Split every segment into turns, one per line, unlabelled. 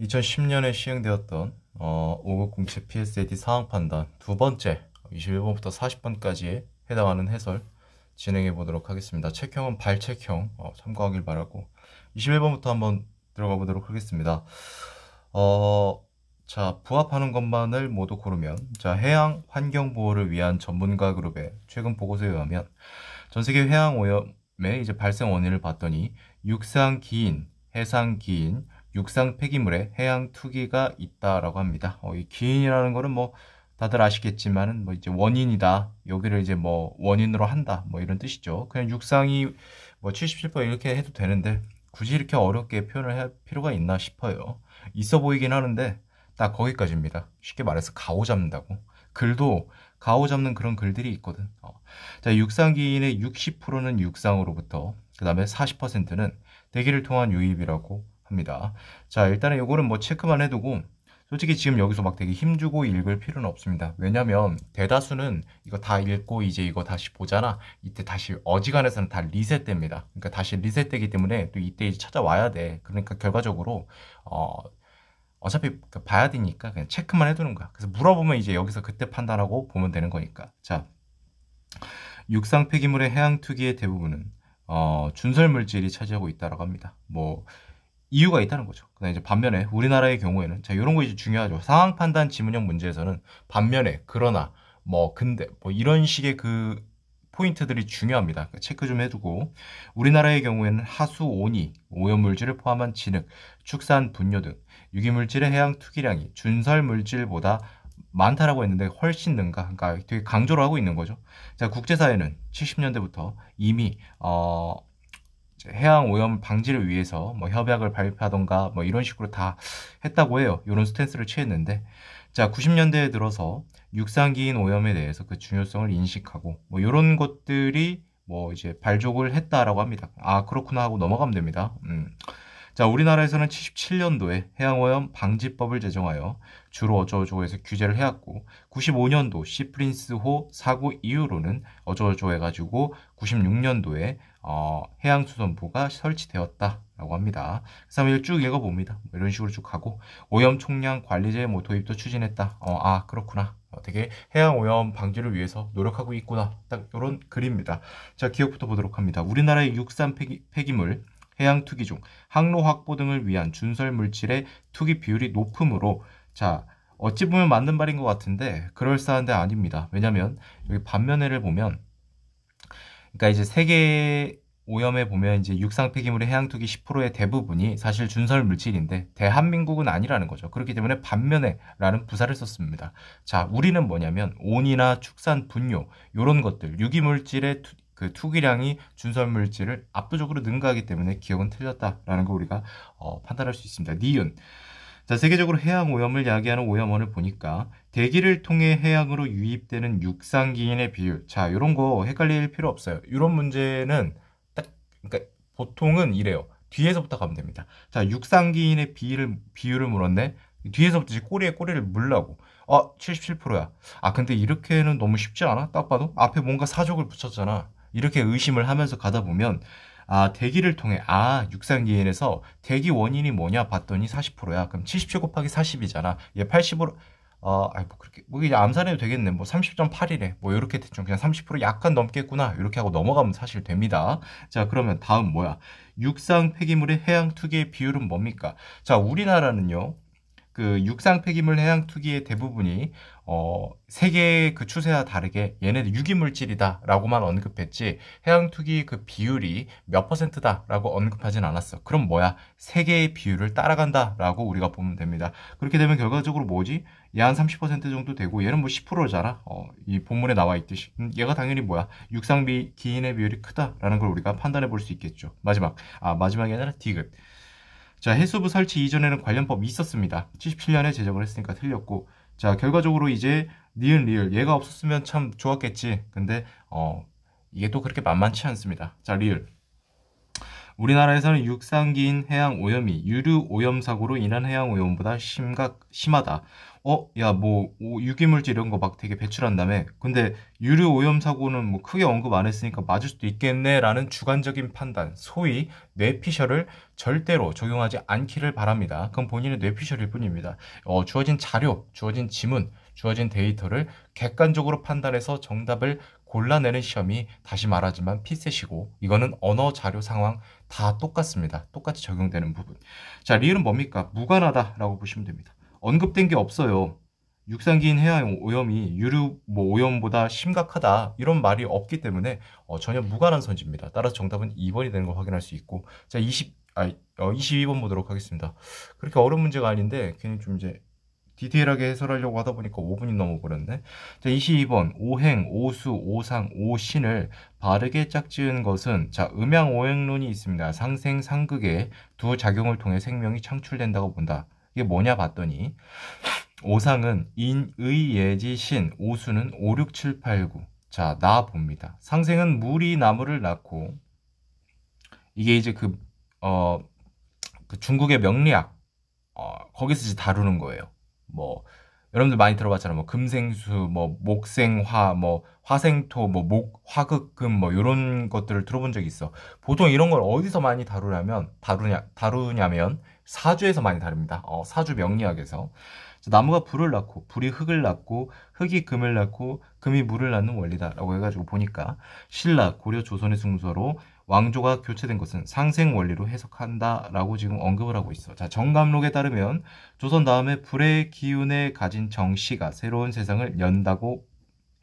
2010년에 시행되었던 어, 5급 공채 PSAT 상황 판단 두 번째 21번부터 40번까지에 해당하는 해설 진행해 보도록 하겠습니다. 책형은 발책형 어, 참고하길 바라고 21번부터 한번 들어가 보도록 하겠습니다. 어, 자, 부합하는 것만을 모두 고르면 자, 해양 환경 보호를 위한 전문가 그룹의 최근 보고서에 의하면 전 세계 해양 오염의 이제 발생 원인을 봤더니 육상 기인, 해상 기인, 육상 폐기물에 해양 투기가 있다라고 합니다. 어, 이 기인이라는 거는 뭐 다들 아시겠지만은 뭐 이제 원인이다. 여기를 이제 뭐 원인으로 한다. 뭐 이런 뜻이죠. 그냥 육상이 뭐 77% 이렇게 해도 되는데 굳이 이렇게 어렵게 표현을 할 필요가 있나 싶어요. 있어 보이긴 하는데 딱 거기까지입니다. 쉽게 말해서 가오 잡는다고. 글도 가오 잡는 그런 글들이 있거든. 어. 자, 육상기인의 60%는 육상으로부터 그 다음에 40%는 대기를 통한 유입이라고 합니다. 자, 일단은 요거는 뭐 체크만 해두고 솔직히 지금 여기서 막 되게 힘주고 읽을 필요는 없습니다. 왜냐면 대다수는 이거 다 읽고 이제 이거 다시 보잖아. 이때 다시 어지간해서는 다 리셋됩니다. 그러니까 다시 리셋되기 때문에 또 이때 이제 찾아와야 돼. 그러니까 결과적으로 어 어차피 그 봐야 되니까 그냥 체크만 해두는 거야. 그래서 물어보면 이제 여기서 그때 판단하고 보면 되는 거니까. 자, 육상 폐기물의 해양 투기의 대부분은 어, 준설 물질이 차지하고 있다라고 합니다. 뭐 이유가 있다는 거죠. 그다음 이제 반면에 우리나라의 경우에는 자 이런 거 이제 중요하죠. 상황 판단 지문형 문제에서는 반면에 그러나 뭐 근데 뭐 이런 식의 그 포인트들이 중요합니다. 그러니까 체크 좀 해두고 우리나라의 경우에는 하수 온이 오염물질을 포함한 진흙, 축산 분뇨 등 유기물질의 해양 투기량이 준설 물질보다 많다라고 했는데 훨씬 능가, 그러니까 되게 강조를 하고 있는 거죠. 자 국제사회는 70년대부터 이미 어 해양 오염 방지를 위해서 뭐 협약을 발표하던가 뭐 이런 식으로 다 했다고 해요. 이런 스탠스를 취했는데 자 90년대에 들어서 육상기인 오염에 대해서 그 중요성을 인식하고 뭐 이런 것들이 뭐 이제 발족을 했다라고 합니다. 아 그렇구나 하고 넘어가면 됩니다. 음. 자, 우리나라에서는 77년도에 해양 오염 방지법을 제정하여 주로 어쩌고저쩌고에서 규제를 해왔고 95년도 시프린스호 사고 이후로는 어쩌고저쩌고 해가지고 96년도에 어, 해양수산부가 설치되었다라고 합니다. 그래서 한번 쭉 읽어봅니다. 뭐 이런 식으로 쭉 가고 오염 총량 관리제 뭐 도입도 추진했다. 어, 아 그렇구나. 어, 되게 해양 오염 방지를 위해서 노력하고 있구나. 딱 이런 글입니다. 자 기억부터 보도록 합니다. 우리나라의 육산 폐기, 폐기물 해양 투기 중 항로 확보 등을 위한 준설 물질의 투기 비율이 높으므로 자 어찌 보면 맞는 말인 것 같은데 그럴싸한데 아닙니다. 왜냐하면 여기 반면에를 보면 그러니까 이제 세계 오염에 보면 이제 육상 폐기물의 해양 투기 10%의 대부분이 사실 준설 물질인데 대한민국은 아니라는 거죠. 그렇기 때문에 반면에라는 부사를 썼습니다. 자, 우리는 뭐냐면 오니나 축산 분뇨 이런 것들 유기 물질의 투, 그 투기량이 준설 물질을 압도적으로 능가하기 때문에 기역은 틀렸다라는 거 우리가 어, 판단할 수 있습니다. 니은 자, 세계적으로 해양 오염을 야기하는 오염원을 보니까 대기를 통해 해양으로 유입되는 육상기인의 비율. 자, 이런 거 헷갈릴 필요 없어요. 이런 문제는 딱, 그러니까 보통은 이래요. 뒤에서부터 가면 됩니다. 자, 육상기인의 비율을, 비율을 물었네. 뒤에서부터 이제 꼬리에 꼬리를 물라고. 어, 77%야. 아, 근데 이렇게는 너무 쉽지 않아? 딱 봐도? 앞에 뭔가 사족을 붙였잖아. 이렇게 의심을 하면서 가다 보면 아, 대기를 통해 아, 육상기인에서 대기 원인이 뭐냐 봤더니 40%야. 그럼 77 곱하기 40이잖아. 얘 80으로 어, 아이 뭐 그렇게 뭐 이제 암산해도 되겠네. 뭐 30.8이래. 뭐 이렇게 대충 그냥 30% 약간 넘겠구나. 이렇게 하고 넘어가면 사실 됩니다. 자, 그러면 다음 뭐야? 육상 폐기물의 해양 투기의 비율은 뭡니까? 자, 우리나라는요. 그 육상 폐기물 해양 투기의 대부분이 어, 세계 그 추세와 다르게 얘네들 유기물질이다라고만 언급했지 해양 투기 그 비율이 몇 퍼센트다라고 언급하진 않았어. 그럼 뭐야? 세계의 비율을 따라간다라고 우리가 보면 됩니다. 그렇게 되면 결과적으로 뭐지? 얘 한 30% 정도 되고 얘는 뭐 10%잖아. 어, 이 본문에 나와 있듯이. 음, 얘가 당연히 뭐야? 육상비 기인의 비율이 크다라는 걸 우리가 판단해 볼 수 있겠죠. 마지막. 아, 마지막이 아니라 디귿. 자, 해수부 설치 이전에는 관련법이 있었습니다. 77년에 제정을 했으니까 틀렸고 자, 결과적으로 이제 니은 리을 얘가 없었으면 참 좋았겠지. 근데 어, 이게 또 그렇게 만만치 않습니다. 자, 리을 우리나라에서는 육상기인 해양 오염이 유류 오염 사고로 인한 해양 오염보다 심각 심하다. 어, 야, 뭐 유기물질 이런 거 막 되게 배출한다며. 근데 유류 오염 사고는 뭐 크게 언급 안 했으니까 맞을 수도 있겠네라는 주관적인 판단, 소위 뇌피셜을 절대로 적용하지 않기를 바랍니다. 그건 본인의 뇌피셜일 뿐입니다. 어, 주어진 자료, 주어진 지문, 주어진 데이터를 객관적으로 판단해서 정답을 골라내는 시험이 다시 말하지만 피셋이고 이거는 언어 자료 상황 다 똑같습니다. 똑같이 적용되는 부분. 자, 리을은 뭡니까? 무관하다라고 보시면 됩니다. 언급된 게 없어요. 육상기인 해양 오염이 유류 뭐 오염보다 심각하다 이런 말이 없기 때문에 어, 전혀 무관한 선지입니다. 따라서 정답은 2번이 되는 걸 확인할 수 있고 자 20, 아, 어, 22번 보도록 하겠습니다. 그렇게 어려운 문제가 아닌데 괜히 좀 이제 디테일하게 해설하려고 하다 보니까 5분이 넘어버렸네. 자, 22번 오행, 오수, 오상, 오신을 바르게 짝지은 것은 자 음양 오행론이 있습니다. 상생, 상극의 두 작용을 통해 생명이 창출된다고 본다. 이게 뭐냐 봤더니 오상은 인, 의, 예지, 신, 오수는 5, 6, 7, 8, 9. 자, 나 봅니다. 상생은 물이 나무를 낳고 이게 이제 그, 어, 그 중국의 명리학, 어, 거기서 이제 다루는 거예요. 뭐, 여러분들 많이 들어봤잖아요. 뭐, 금생수, 뭐, 목생화, 뭐, 화생토, 뭐, 목, 화극금, 뭐, 요런 것들을 들어본 적이 있어. 보통 이런 걸 어디서 많이 다루냐면, 다루냐, 다루냐면, 사주에서 많이 다릅니다. 어, 사주 명리학에서. 나무가 불을 낳고 불이 흙을 낳고 흙이 금을 낳고 금이 물을 낳는 원리다라고 해가지고 보니까 신라 고려 조선의 순서로 왕조가 교체된 것은 상생 원리로 해석한다라고 지금 언급을 하고 있어. 자 정감록에 따르면 조선 다음에 불의 기운에 가진 정씨가 새로운 세상을 연다고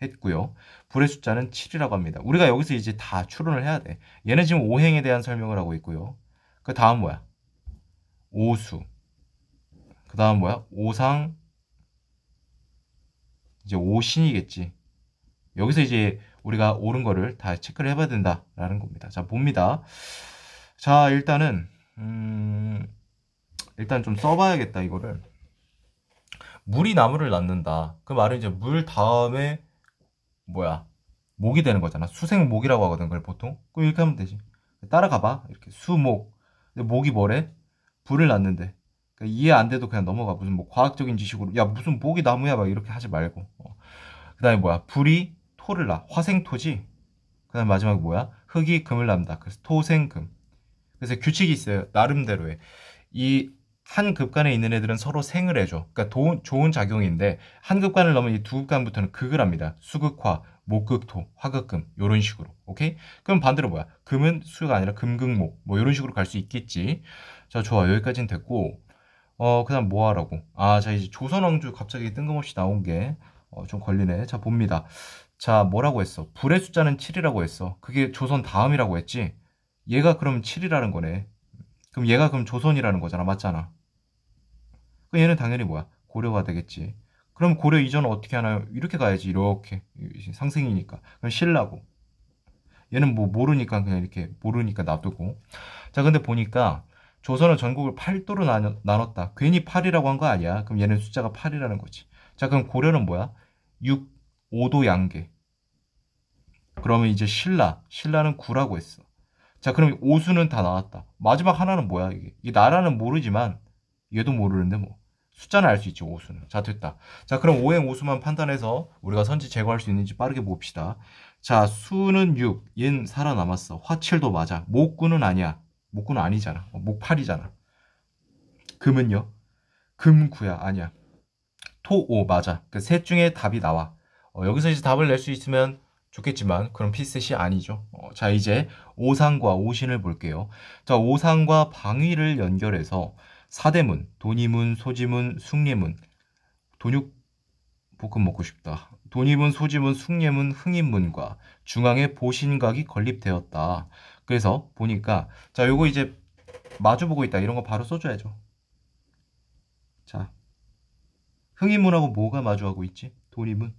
했고요. 불의 숫자는 7이라고 합니다. 우리가 여기서 이제 다 추론을 해야 돼. 얘는 지금 오행에 대한 설명을 하고 있고요. 그 다음 뭐야? 오수. 그 다음 뭐야? 오상. 이제 오신이겠지. 여기서 이제 우리가 옳은 거를 다 체크를 해봐야 된다라는 겁니다. 자, 봅니다. 자, 일단은, 음, 일단 좀 써봐야겠다, 이거를. 물이 나무를 낳는다. 그 말은 이제 물 다음에, 뭐야, 목이 되는 거잖아. 수생목이라고 하거든, 그걸 보통. 그럼 이렇게 하면 되지. 따라가봐. 이렇게 수목. 목이 뭐래? 불을 낳는데 그러니까 이해 안 돼도 그냥 넘어가 무슨 뭐 과학적인 지식으로 야 무슨 목이 나무야 막 이렇게 하지 말고 어. 그 다음에 뭐야 불이 토를 낳 화생토지 그 다음에 마지막에 뭐야 흙이 금을 낳는다 그래서 토생금 그래서 규칙이 있어요 나름대로의 이 한 급간에 있는 애들은 서로 생을 해줘. 그러니까 도, 좋은 작용인데 한 급간을 넘은 이 두 급간부터는 극을 합니다. 수극화, 목극토, 화극금 이런 식으로. 오케이? 그럼 반대로 뭐야? 금은 수가 아니라 금극목 뭐 이런 식으로 갈 수 있겠지. 자, 좋아. 여기까지는 됐고, 어, 그 다음 뭐 하라고? 아, 자, 이제 조선왕조 갑자기 뜬금없이 나온 게, 어, 좀 걸리네. 자, 봅니다. 자, 뭐라고 했어? 불의 숫자는 7이라고 했어. 그게 조선 다음이라고 했지? 얘가 그럼 7이라는 거네. 그럼 얘가 그럼 조선이라는 거잖아. 맞잖아. 그 얘는 당연히 뭐야? 고려가 되겠지. 그럼 고려 이전은 어떻게 하나요? 이렇게 가야지. 이렇게. 상승이니까. 그럼 신라고. 얘는 뭐 모르니까 그냥 이렇게 모르니까 놔두고. 자, 근데 보니까 조선은 전국을 8도로 나눴, 다 괜히 8이라고 한 거 아니야. 그럼 얘는 숫자가 8이라는 거지. 자, 그럼 고려는 뭐야? 6, 5도 양계. 그러면 이제 신라. 신라는 9라고 했어. 자, 그럼 오수는 다 나왔다. 마지막 하나는 뭐야, 이게? 이 나라는 모르지만, 얘도 모르는데 뭐. 숫자는 알 수 있지, 오수는. 자, 됐다. 자, 그럼 오행 오수만 판단해서 우리가 선지 제거할 수 있는지 빠르게 봅시다. 자, 수는 6, 얘는 살아남았어. 화칠도 맞아. 목구는 아니야. 목구는 아니잖아. 어, 목팔이잖아. 금은요? 금구야. 아니야. 토 오 맞아. 그 셋 중에 답이 나와. 어, 여기서 이제 답을 낼 수 있으면 좋겠지만 그럼 피셋이 아니죠. 어, 자 이제 오상과 오신을 볼게요. 자 오상과 방위를 연결해서 사대문, 돈이문, 소지문, 숭례문, 돈육 볶음 먹고 싶다. 돈이문, 소지문, 숭례문, 흥인문과 중앙에 보신각이 건립되었다. 그래서 보니까 자 요거 이제 마주보고 있다 이런 거 바로 써줘야죠 자 흥인문하고 뭐가 마주하고 있지? 도림은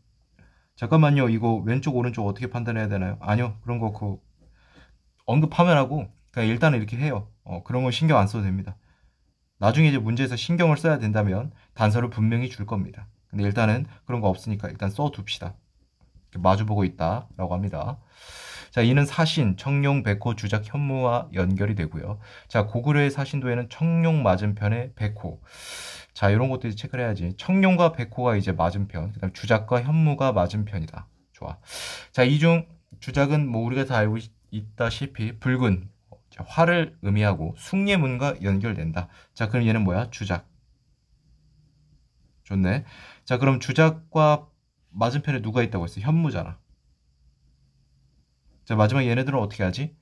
잠깐만요. 이거 왼쪽 오른쪽 어떻게 판단해야 되나요? 아니요. 그런 거 그 언급하면 하고 그냥 일단은 이렇게 해요. 어, 그런 건 신경 안 써도 됩니다. 나중에 이제 문제에서 신경을 써야 된다면 단서를 분명히 줄 겁니다. 근데 일단은 그런 거 없으니까 일단 써둡시다. 마주보고 있다 라고 합니다. 자, 이는 사신, 청룡, 백호, 주작, 현무와 연결이 되고요. 자, 고구려의 사신도에는 청룡 맞은편에 백호. 자, 이런 것도 체크를 해야지. 청룡과 백호가 이제 맞은편, 그 다음 주작과 현무가 맞은편이다. 좋아. 자, 이 중 주작은 뭐 우리가 다 알고 있다시피 붉은 자, 화를 의미하고 숭례문과 연결된다. 자, 그럼 얘는 뭐야? 주작. 좋네. 자, 그럼 주작과 맞은편에 누가 있다고 했어? 현무잖아. 자, 마지막 얘네들은 어떻게 하지?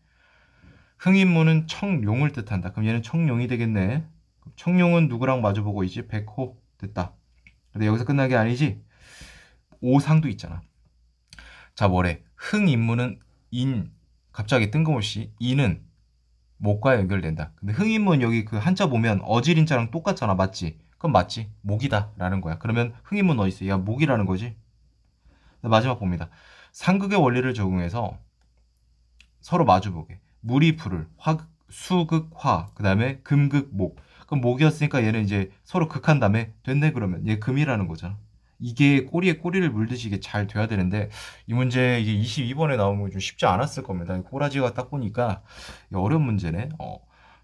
흥인무는 청룡을 뜻한다. 그럼 얘는 청룡이 되겠네. 청룡은 누구랑 마주보고 있지? 백호 됐다. 근데 여기서 끝난 게 아니지. 오상도 있잖아. 자, 뭐래? 흥인무는 인 갑자기 뜬금없이 인은 목과 연결된다. 근데 흥인문 여기 그 한자 보면 어질인자랑 똑같잖아. 맞지? 그럼 맞지. 목이다. 라는 거야. 그러면 흥인문 어디 있어? 야, 목이라는 거지. 마지막 봅니다. 상극의 원리를 적용해서 서로 마주보게. 물이 불을, 화, 수극, 화, 그 다음에 금극, 목. 그럼 목이었으니까 얘는 이제 서로 극한 다음에 됐네 그러면 얘 금이라는 거잖아. 이게 꼬리에 꼬리를 물듯이 이게 잘 돼야 되는데 이 문제 이게 22번에 나온 건좀 쉽지 않았을 겁니다. 꼬라지가 딱 보니까 어려운 문제네. 어.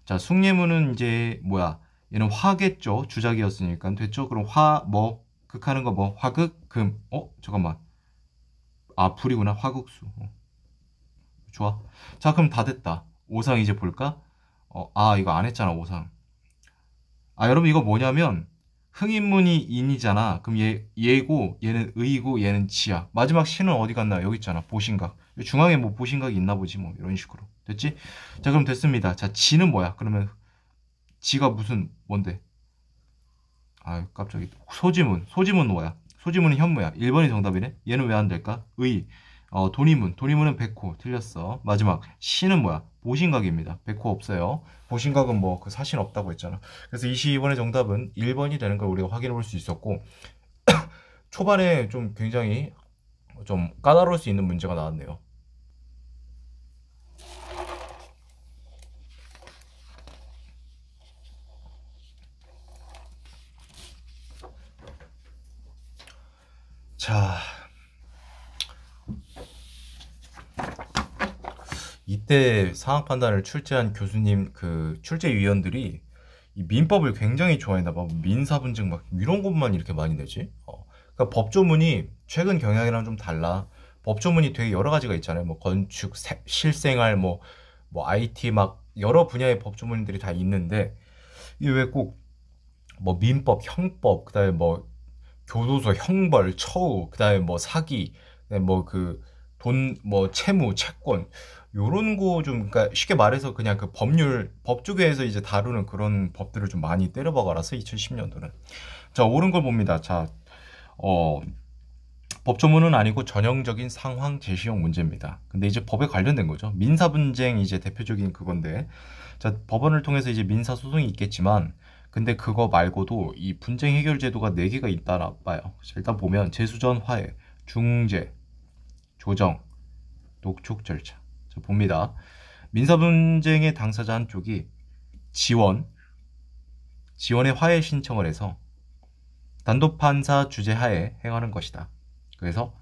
자, 숭례문은 이제 뭐야? 얘는 화겠죠. 주작이었으니까 됐죠. 그럼 화 뭐 극하는 거 뭐 화극 금. 어 잠깐만. 아 불이구나 화극수. 어. 좋아. 자 그럼 다 됐다. 오상 이제 볼까? 어, 아 이거 안 했잖아 오상. 아 여러분 이거 뭐냐면 흥인문이 인이잖아. 그럼 얘 얘고 얘는 의고 얘는 지야. 마지막 신은 어디 갔나? 여기 있잖아. 보신각. 중앙에 뭐 보신각이 있나 보지 뭐 이런 식으로. 됐지? 자 그럼 됐습니다. 자 지는 뭐야? 그러면 지가 무슨 뭔데? 아 깜짝이 소지문. 소지문 뭐야? 소지문은 현무야. 1번이 정답이네. 얘는 왜 안 될까? 의. 어, 돈이문. 돈이문은 백호. 틀렸어. 마지막. 신은 뭐야? 보신각입니다. 백호 없어요. 보신각은 뭐 그 사신 없다고 했잖아. 그래서 22번의 정답은 1번이 되는 걸 우리가 확인해 볼 수 있었고 초반에 좀 굉장히 좀 까다로울 수 있는 문제가 나왔네요. 자, 이때 상황 판단을 출제한 교수님 그 출제위원들이 이 민법을 굉장히 좋아했나 봐. 민사 분쟁 막 이런 것만 이렇게 많이 내지. 어. 그러니까 법조문이 최근 경향이랑 좀 달라. 법조문이 되게 여러 가지가 있잖아요. 뭐 건축, 세, 실생활, 뭐, 뭐 IT 막 여러 분야의 법조문들이 다 있는데 이게 왜꼭 뭐 민법, 형법, 그다음에 뭐 교도소, 형벌, 처우, 그다음에 뭐 사기, 뭐그 돈, 뭐 채무, 채권 요런 거 좀 그러니까 쉽게 말해서 그냥 그 법률 법조계에서 이제 다루는 그런 법들을 좀 많이 때려박아라서 2010년도는 자 옳은 걸 봅니다. 자 어. 법조문은 아니고 전형적인 상황 제시형 문제입니다. 근데 이제 법에 관련된 거죠. 민사 분쟁 이제 대표적인 그건데, 자 법원을 통해서 이제 민사 소송이 있겠지만, 근데 그거 말고도 이 분쟁 해결 제도가 4개가 있다나 봐요. 일단 보면 재수전 화해, 중재, 조정, 녹촉 절차. 자, 봅니다. 민사 분쟁의 당사자 한쪽이 지원, 지원의 화해 신청을 해서 단독 판사 주재 하에 행하는 것이다. 그래서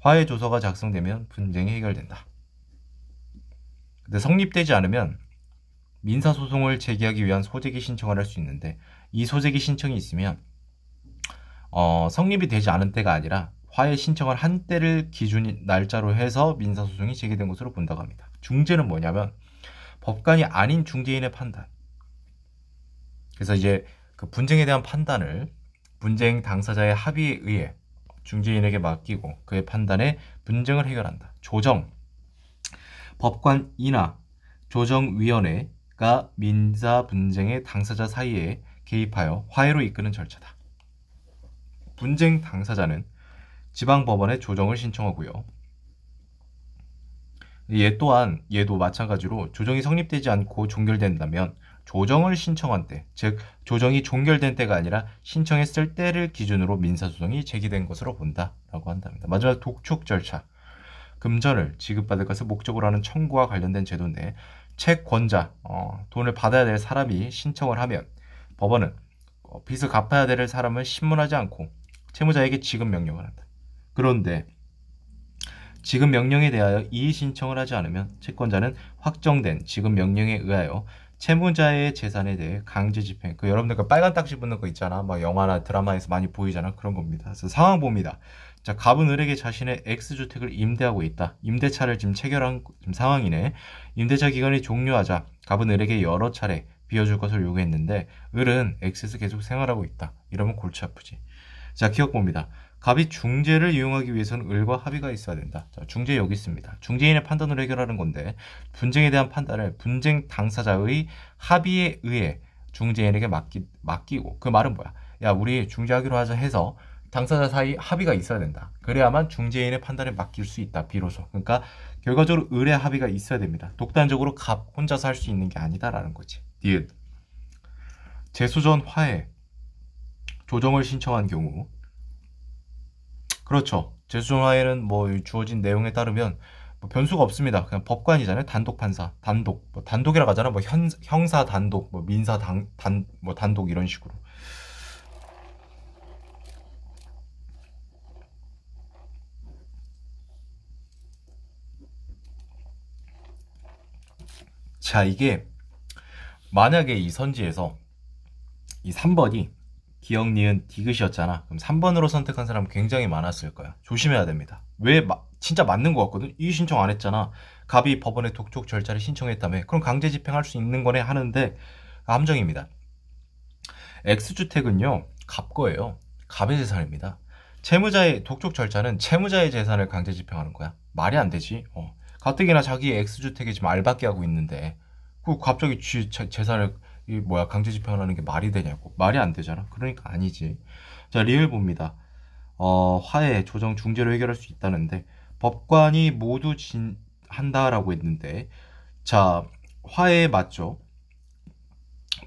화해 조서가 작성되면 분쟁이 해결된다. 근데 성립되지 않으면 민사 소송을 제기하기 위한 소재기 신청을 할 수 있는데 이 소재기 신청이 있으면 어, 성립이 되지 않은 때가 아니라 화해 신청을 한 때를 기준 날짜로 해서 민사소송이 제기된 것으로 본다고 합니다. 중재는 뭐냐면 법관이 아닌 중재인의 판단. 그래서 이제 그 분쟁에 대한 판단을 분쟁 당사자의 합의에 의해 중재인에게 맡기고 그의 판단에 분쟁을 해결한다. 조정. 법관이나 조정위원회 가 민사 분쟁의 당사자 사이에 개입하여 화해로 이끄는 절차다. 분쟁 당사자는 지방법원에 조정을 신청하고요. 얘 또한 얘도 마찬가지로 조정이 성립되지 않고 종결된다면 조정을 신청한 때, 즉 조정이 종결된 때가 아니라 신청했을 때를 기준으로 민사소송이 제기된 것으로 본다라고 한답니다. 마지막 독촉 절차. 금전을 지급받을 것을 목적으로 하는 청구와 관련된 제도인데 채권자, 어, 돈을 받아야 될 사람이 신청을 하면 법원은 어, 빚을 갚아야 될 사람을 신문하지 않고 채무자에게 지급 명령을 한다. 그런데 지급 명령에 대하여 이의 신청을 하지 않으면 채권자는 확정된 지급 명령에 의하여 채무자의 재산에 대해 강제 집행. 그 여러분들 그 빨간 딱지 붙는 거 있잖아. 막 영화나 드라마에서 많이 보이잖아. 그런 겁니다. 그래서 상황 봅니다. 자, 갑은 을에게 자신의 X주택을 임대하고 있다. 임대차를 지금 체결한 지금 상황이네. 임대차 기간이 종료하자 갑은 을에게 여러 차례 비워줄 것을 요구했는데 을은 X에서 계속 생활하고 있다. 이러면 골치 아프지. 자, 기억 봅니다. 갑이 중재를 이용하기 위해서는 을과 합의가 있어야 된다. 자, 중재 여기 있습니다. 중재인의 판단으로 해결하는 건데 분쟁에 대한 판단을 분쟁 당사자의 합의에 의해 중재인에게 맡기, 맡기고 그 말은 뭐야? 야, 우리 중재하기로 하자 해서 당사자 사이 합의가 있어야 된다. 그래야만 중재인의 판단에 맡길 수 있다. 비로소. 그러니까 결과적으로 을의 합의가 있어야 됩니다. 독단적으로 갑 혼자서 할 수 있는 게 아니다라는 거지. 디귿. 재수전 화해 조정을 신청한 경우 그렇죠. 재수전 화해는 뭐 주어진 내용에 따르면 뭐 변수가 없습니다. 그냥 법관이잖아요. 단독 판사, 단독, 뭐 단독이라고 하잖아. 뭐 현, 형사 단독, 뭐 민사 단, 단, 뭐 단독 이런 식으로. 자, 이게 만약에 이 선지에서 이 3번이 기억, 니은, 디귿이었잖아. 그럼 3번으로 선택한 사람 굉장히 많았을 거야. 조심해야 됩니다. 왜 마, 진짜 맞는 것 같거든? 이 신청 안 했잖아. 갑이 법원에 독촉 절차를 신청했다며. 그럼 강제 집행할 수 있는 거네 하는데 함정입니다. X주택은요. 갑 거예요. 갑의 재산입니다. 채무자의 독촉 절차는 채무자의 재산을 강제 집행하는 거야. 말이 안 되지. 어. 가뜩이나 자기 X주택에 지금 알바끼 하고 있는데 그 갑자기 쥐 재산을 이 뭐야 강제 집행하는 게 말이 되냐고. 말이 안 되잖아. 그러니까 아니지. 자 리을 봅니다. 어 화해 조정 중재로 해결할 수 있다는데 법관이 모두 진 한다라고 했는데. 자 화해 맞죠?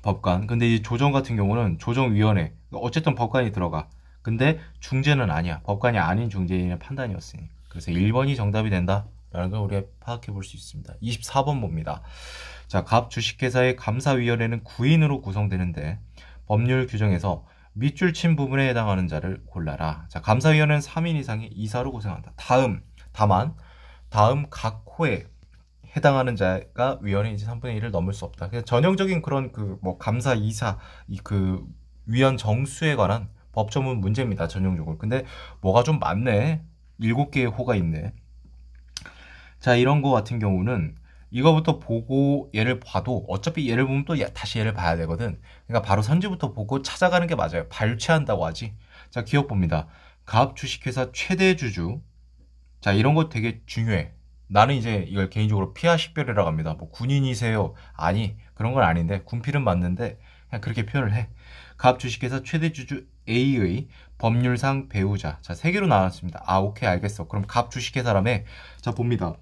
법관. 근데 이 조정 같은 경우는 조정위원회. 어쨌든 법관이 들어가. 근데 중재는 아니야. 법관이 아닌 중재인의 판단이었으니. 그래서 1번이 정답이 된다 라는 걸 우리가 파악해 볼 수 있습니다. 24번 봅니다. 자, 갑 주식회사의 감사위원회는 9인으로 구성되는데 법률 규정에서 밑줄 친 부분에 해당하는 자를 골라라. 자, 감사위원회는 3인 이상의 이사로 고생한다. 다음, 다만, 다음 각 호에 해당하는 자가 위원회 이제 3분의 1을 넘을 수 없다. 그래서 전형적인 그런 그 뭐 감사 이사, 이 그 위원 정수에 관한 법조문 문제입니다. 전형적으로. 근데 뭐가 좀 많네. 7개의 호가 있네. 자, 이런 거 같은 경우는 이거부터 보고 얘를 봐도 어차피 얘를 보면 또 다시 얘를 봐야 되거든. 그러니까 바로 선지부터 보고 찾아가는 게 맞아요. 발췌한다고 하지. 자, 기억 봅니다. 가업 주식회사 최대 주주. 자, 이런 거 되게 중요해. 나는 이제 이걸 개인적으로 피하 식별이라고 합니다. 뭐 군인이세요? 아니, 그런 건 아닌데 군필은 맞는데 그냥 그렇게 표현을 해. 가업 주식회사 최대 주주 A의 법률상 배우자. 자, 세 개로 나왔습니다. 아, 오케이, 알겠어. 그럼 갑 주식회사라며. 자, 봅니다.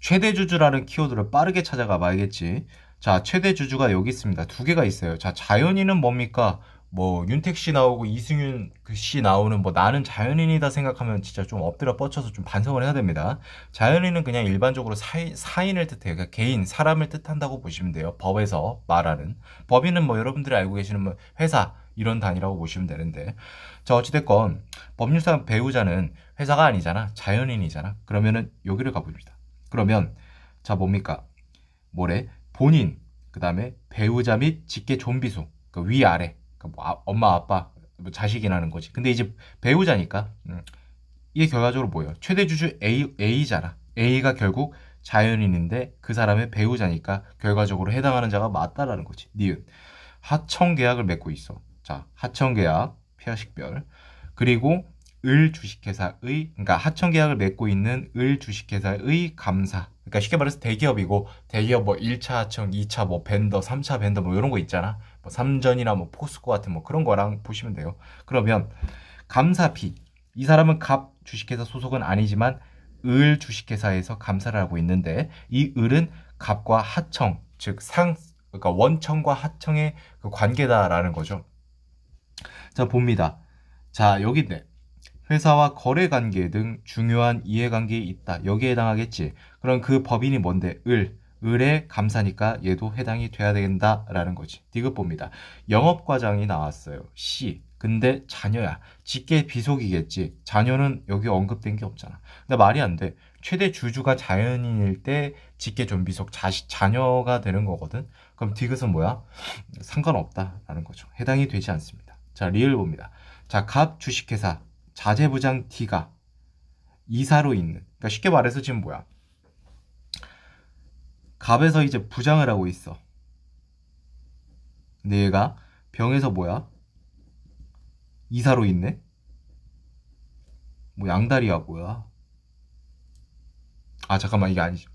최대 주주라는 키워드를 빠르게 찾아가 봐야겠지. 자, 최대 주주가 여기 있습니다. 두 개가 있어요. 자, 자연인은 뭡니까? 뭐 윤택 씨 나오고 이승윤 씨 나오는 뭐 나는 자연인이다 생각하면 진짜 좀 엎드려 뻗쳐서 좀 반성을 해야 됩니다. 자연인은 그냥 일반적으로 사인, 사인을 뜻해요. 그러니까 개인, 사람을 뜻한다고 보시면 돼요. 법에서 말하는. 법인은 뭐 여러분들이 알고 계시는 뭐 회사 이런 단위라고 보시면 되는데. 자, 어찌됐건 법률상 배우자는 회사가 아니잖아. 자연인이잖아. 그러면은 여기를 가봅니다. 그러면 자 뭡니까? 뭐래? 본인 그 다음에 배우자 및 직계 존비수 그 위아래 그뭐 아, 엄마 아빠 뭐 자식이라는 거지. 근데 이제 배우자니까 음, 이게 결과적으로 뭐예요? 최대 주주 A A잖아. A가 결국 자연인인데 그 사람의 배우자니까 결과적으로 해당하는 자가 맞다라는 거지. 니은 하청 계약을 맺고 있어. 자 하청 계약 피하식별 그리고 을 주식회사의 그러니까 하청 계약을 맺고 있는 을 주식회사의 감사 그러니까 쉽게 말해서 대기업이고 대기업 뭐 1차 하청, 2차 뭐 벤더, 3차 벤더 뭐 이런 거 있잖아. 뭐 삼전이나 뭐 포스코 같은 뭐 그런 거랑 보시면 돼요. 그러면 감사비 이 사람은 갑 주식회사 소속은 아니지만 을 주식회사에서 감사를 하고 있는데 이 을은 갑과 하청 즉 상 그러니까 원청과 하청의 그 관계다라는 거죠. 자 봅니다. 자 여기 있네. 회사와 거래 관계 등 중요한 이해관계에 있다. 여기에 해당하겠지. 그럼 그 법인이 뭔데? 을. 을에 감사니까 얘도 해당이 돼야 된다라는 거지. 디귿봅니다. 영업과장이 나왔어요. C. 근데 자녀야. 직계 비속이겠지. 자녀는 여기 언급된 게 없잖아. 근데 말이 안 돼. 최대 주주가 자연인일 때 직계 존비속 자식 자녀가 되는 거거든. 그럼 디귿은 뭐야? 상관없다라는 거죠. 해당이 되지 않습니다. 자, 리을 봅니다. 자, 갑 주식회사 자재부장 D가 이사로 있는. 그러니까 쉽게 말해서 지금 뭐야? 갑에서 이제 부장을 하고 있어. 얘가 병에서 뭐야? 이사로 있네? 뭐 양다리야 뭐야? 아 잠깐만 이게 아니지.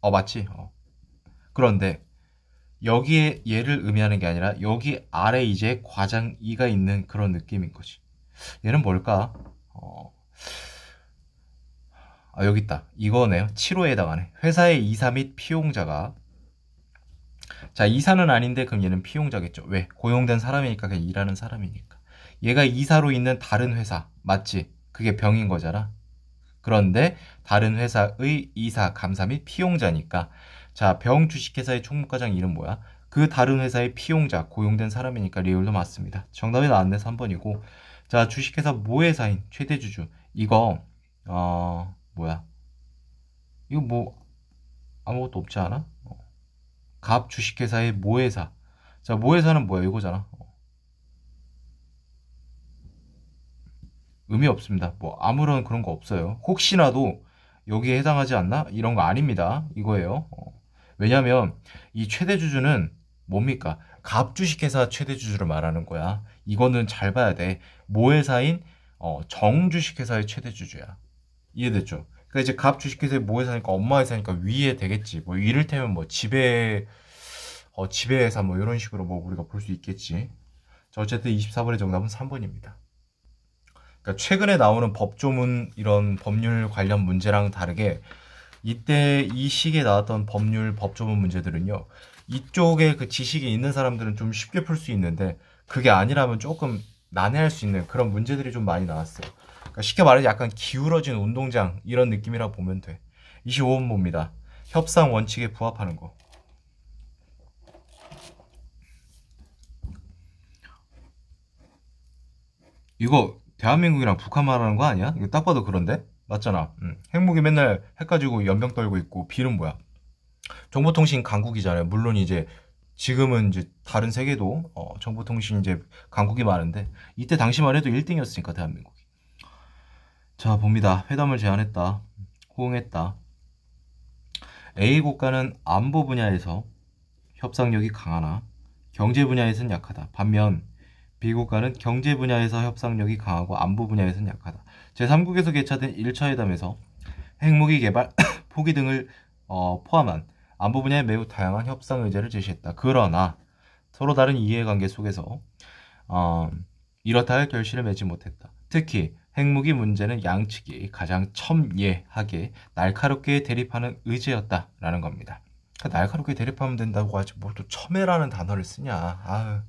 어 맞지? 어. 그런데 여기에 얘를 의미하는 게 아니라 여기 아래 이제 과장 이가 있는 그런 느낌인 거지. 얘는 뭘까? 어. 아 여기 있다. 이거네요. 7호에 해당하네. 회사의 이사 및 피용자가 자 이사는 아닌데 그럼 얘는 피용자겠죠. 왜? 고용된 사람이니까 그냥 일하는 사람이니까. 얘가 이사로 있는 다른 회사 맞지? 그게 병인 거잖아. 그런데 다른 회사의 이사, 감사 및 피용자니까 자, 병 주식회사의 총무과장 이름 뭐야? 그 다른 회사의 피용자, 고용된 사람이니까 리을도 맞습니다. 정답이 나왔네, 3번이고. 자, 주식회사 모회사인 최대주주. 이거, 어, 뭐야? 이거 뭐, 아무것도 없지 않아? 어. 갑 주식회사의 모회사. 자, 모회사는 뭐야? 이거잖아. 어. 의미 없습니다. 뭐, 아무런 그런 거 없어요. 혹시라도 여기에 해당하지 않나? 이런 거 아닙니다. 이거예요. 어. 왜냐면 이 최대 주주는 뭡니까? 갑 주식회사 최대 주주를 말하는 거야. 이거는 잘 봐야 돼. 모회사인 어, 정 주식회사의 최대 주주야. 이해됐죠? 그러니까 이제 갑 주식회사의 모회사니까 엄마 회사니까 위에 되겠지. 뭐 이를테면 뭐 지배 어, 지배회사 뭐 이런 식으로 뭐 우리가 볼 수 있겠지. 자, 어쨌든 24번의 정답은 3번입니다. 그러니까 최근에 나오는 법조문 이런 법률 관련 문제랑 다르게 이때 이 시기에 나왔던 법률 법조문 문제들은요. 이쪽에 그 지식이 있는 사람들은 좀 쉽게 풀 수 있는데 그게 아니라면 조금 난해할 수 있는 그런 문제들이 좀 많이 나왔어요. 그러니까 쉽게 말해서 약간 기울어진 운동장 이런 느낌이라 보면 돼. 25번 봅니다. 협상 원칙에 부합하는 거. 이거 대한민국이랑 북한 말하는 거 아니야? 이거 딱 봐도 그런데? 맞잖아. 음. 핵무기 맨날 핵 가지고 연병 떨고 있고 비는 뭐야? 정보통신 강국이잖아요. 물론 이제 지금은 이제 다른 세계도 어, 정보통신 이제 강국이 많은데 이때 당시만 해도 1등이었으니까 대한민국이. 자 봅니다. 회담을 제안했다. 호응했다. A 국가는 안보 분야에서 협상력이 강하나 경제 분야에서는 약하다. 반면 B 국가는 경제 분야에서 협상력이 강하고 안보 분야에서는 약하다. 제3국에서 개최된 1차 회담에서 핵무기 개발, 포기 등을 어, 포함한 안보 분야의 매우 다양한 협상 의제를 제시했다. 그러나 서로 다른 이해관계 속에서 어, 이렇다 할 결실을 맺지 못했다. 특히 핵무기 문제는 양측이 가장 첨예하게 날카롭게 대립하는 의제였다라는 겁니다. 그러니까 날카롭게 대립하면 된다고 하지 뭘 또 첨예라는 단어를 쓰냐. 아,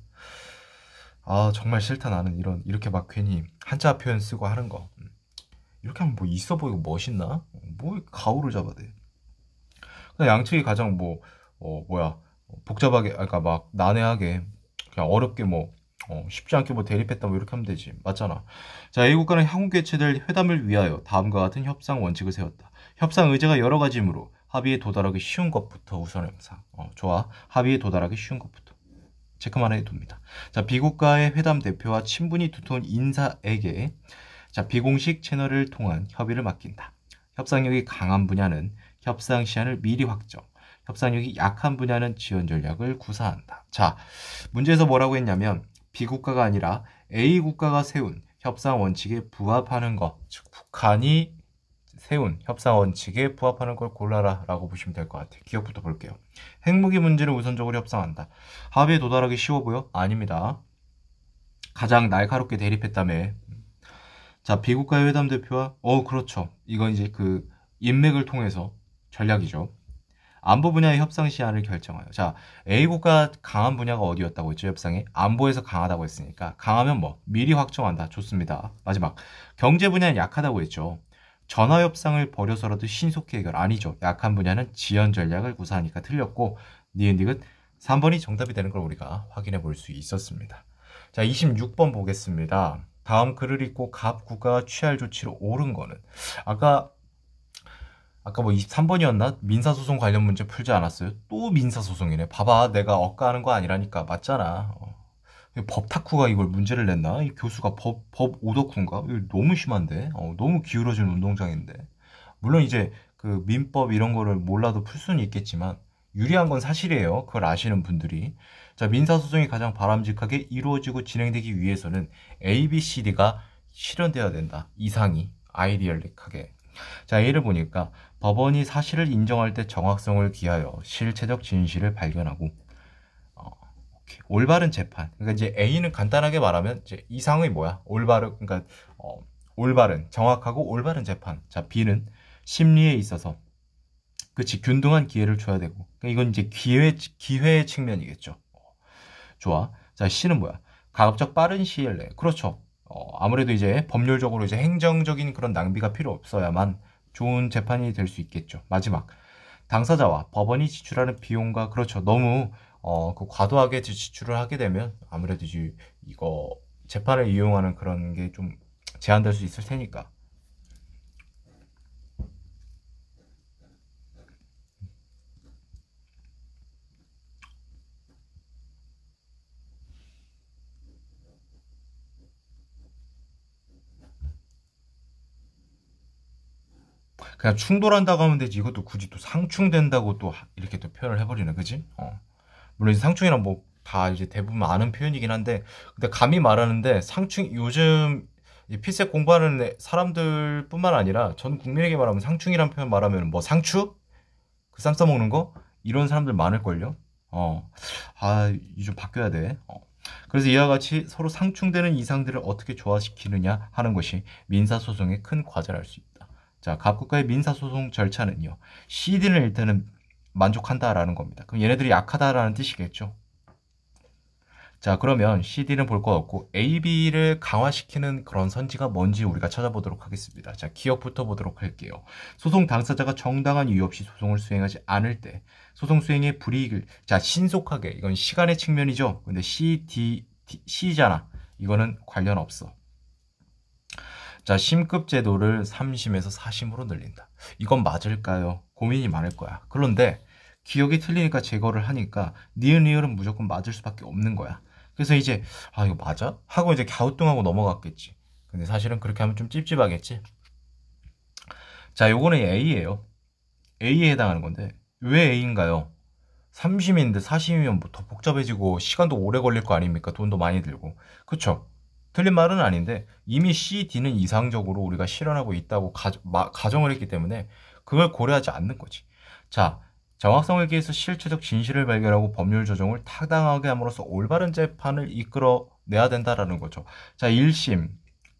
아 정말 싫다 나는 이런 이렇게 막 괜히 한자 표현 쓰고 하는 거. 이렇게 하면 뭐 있어 보이고 멋있나? 뭐 가오를 잡아야 돼. 양측이 가장 뭐, 어, 뭐야, 복잡하게, 그러니까 막 난해하게, 그냥 어렵게 뭐, 어, 쉽지 않게 뭐 대립했다 뭐 이렇게 하면 되지. 맞잖아. 자, A 국가는 향후 개최될 회담을 위하여 다음과 같은 협상 원칙을 세웠다. 협상 의제가 여러 가지이므로 합의에 도달하기 쉬운 것부터 우선 영상. 어, 좋아. 합의에 도달하기 쉬운 것부터. 체크만 해둡니다. 자, 비국가의 회담 대표와 친분이 두터운 인사에게 자, 비공식 채널을 통한 협의를 맡긴다. 협상력이 강한 분야는 협상 시한을 미리 확정. 협상력이 약한 분야는 지원 전략을 구사한다. 자, 문제에서 뭐라고 했냐면 B국가가 아니라 A국가가 세운 협상 원칙에 부합하는 것, 즉 북한이 세운 협상 원칙에 부합하는 걸 골라라 라고 보시면 될 것 같아요. 기억부터 볼게요. 핵무기 문제를 우선적으로 협상한다. 합의에 도달하기 쉬워 보여? 아닙니다. 가장 날카롭게 대립했다며 자, 비국가의 회담 대표와, 어, 그렇죠. 이건 이제 그 인맥을 통해서 전략이죠. 안보 분야의 협상 시한을 결정하여. 자, A국가 강한 분야가 어디였다고 했죠, 협상에? 안보에서 강하다고 했으니까. 강하면 뭐? 미리 확정한다. 좋습니다. 마지막. 경제 분야는 약하다고 했죠. 전화 협상을 벌여서라도 신속히 해결 아니죠. 약한 분야는 지연 전략을 구사하니까 틀렸고 니은닉은 3번이 정답이 되는 걸 우리가 확인해 볼 수 있었습니다. 자, 26번 보겠습니다. 다음 글을 읽고 갑구가 취할 조치로 옳은 거는 아까 아까 뭐 23번이었나? 민사소송 관련 문제 풀지 않았어요? 또 민사소송이네. 봐봐, 내가 억까하는 거 아니라니까. 맞잖아. 어. 법탁후가 이걸 문제를 냈나? 이 교수가 법, 법 오덕후인가? 너무 심한데? 어, 너무 기울어진 운동장인데. 물론 이제 그 민법 이런 거를 몰라도 풀 수는 있겠지만, 유리한 건 사실이에요. 그걸 아시는 분들이. 자, 민사소송이 가장 바람직하게 이루어지고 진행되기 위해서는 A, B, C, D가 실현되어야 된다. 이상이 아이디얼릭하게. 자, A를 보니까 법원이 사실을 인정할 때 정확성을 기하여 실체적 진실을 발견하고 어, 올바른 재판. 그러니까 이제 A는 간단하게 말하면 이제 이상의 뭐야? 올바른 그러니까 어, 올바른 정확하고 올바른 재판. 자, B는 심리에 있어서 그치 균등한 기회를 줘야 되고 그러니까 이건 이제 기회 기회의 측면이겠죠. 좋아. 자 C는 뭐야? 가급적 빠른 시일 내에 그렇죠. 어, 아무래도 이제 법률적으로 이제 행정적인 그런 낭비가 필요 없어야만 좋은 재판이 될 수 있겠죠. 마지막 당사자와 법원이 지출하는 비용과 그렇죠. 너무 어, 그 과도하게 지출을 하게 되면 아무래도 이거 재판을 이용하는 그런 게 좀 제한될 수 있을 테니까 그냥 충돌한다고 하면 되지 이것도 굳이 또 상충된다고 또 이렇게 또 표현을 해버리네 그지? 어. 물론 상충이란 뭐 다 이제 대부분 아는 표현이긴 한데 근데 감히 말하는데 상충 요즘 피셋 공부하는 사람들뿐만 아니라 전 국민에게 말하면 상충이란 표현 말하면 뭐 상추? 그 쌈 싸먹는 거? 이런 사람들 많을걸요? 어. 아, 이좀 바뀌어야 돼. 어. 그래서 이와 같이 서로 상충되는 이상들을 어떻게 조화시키느냐 하는 것이 민사소송의 큰 과제랄 수 있다. 자, 각 국가의 민사소송 절차는요. CD는 일단은 만족한다라는 겁니다. 그럼 얘네들이 약하다라는 뜻이겠죠. 자, 그러면 CD는 볼것 없고 AB를 강화시키는 그런 선지가 뭔지 우리가 찾아보도록 하겠습니다. 자, 기억부터 보도록 할게요. 소송 당사자가 정당한 이유 없이 소송을 수행하지 않을 때 소송 수행의 불이익을 자, 신속하게 이건 시간의 측면이죠. 근데 C, D, D C잖아. 이거는 관련 없어. 자, 심급 제도를 3심에서 4심으로 늘린다. 이건 맞을까요? 고민이 많을 거야. 그런데 기억이 틀리니까 제거를 하니까 니은 리을은 무조건 맞을 수밖에 없는 거야. 그래서 이제 아 이거 맞아? 하고 이제 갸우뚱하고 넘어갔겠지. 근데 사실은 그렇게 하면 좀 찝찝하겠지. 자, 요거는 A예요. A에 해당하는 건데 왜 A인가요? 3심인데 4심이면 뭐 더 복잡해지고 시간도 오래 걸릴 거 아닙니까? 돈도 많이 들고. 그쵸? 틀린 말은 아닌데 이미 C, D는 이상적으로 우리가 실현하고 있다고 가, 마, 가정을 했기 때문에 그걸 고려하지 않는 거지. 자, 정확성을 기해서 실체적 진실을 발견하고 법률 조정을 타당하게 함으로써 올바른 재판을 이끌어 내야 된다라는 거죠. 자, 1심,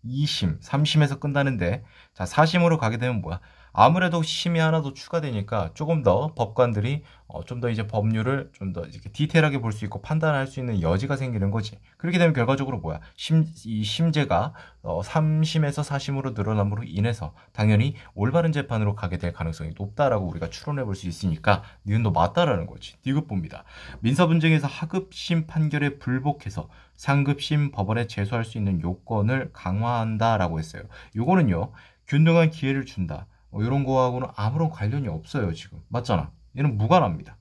2심, 3심에서 끝나는데 자, 4심으로 가게 되면 뭐야? 아무래도 심이 하나 더 추가되니까 조금 더 법관들이 어, 좀 더 이제 법률을 좀 더 이렇게 디테일하게 볼 수 있고 판단할 수 있는 여지가 생기는 거지. 그렇게 되면 결과적으로 뭐야? 심, 이 심제가 어, 3심에서 4심으로 늘어남으로 인해서 당연히 올바른 재판으로 가게 될 가능성이 높다라고 우리가 추론해 볼 수 있으니까 니은도 맞다라는 거지. 디귿 봅니다. 민사 분쟁에서 하급심 판결에 불복해서 상급심 법원에 제소할 수 있는 요건을 강화한다라고 했어요. 요거는요. 균등한 기회를 준다. 뭐 이런 거하고는 아무런 관련이 없어요 지금. 맞잖아. 얘는 무관합니다.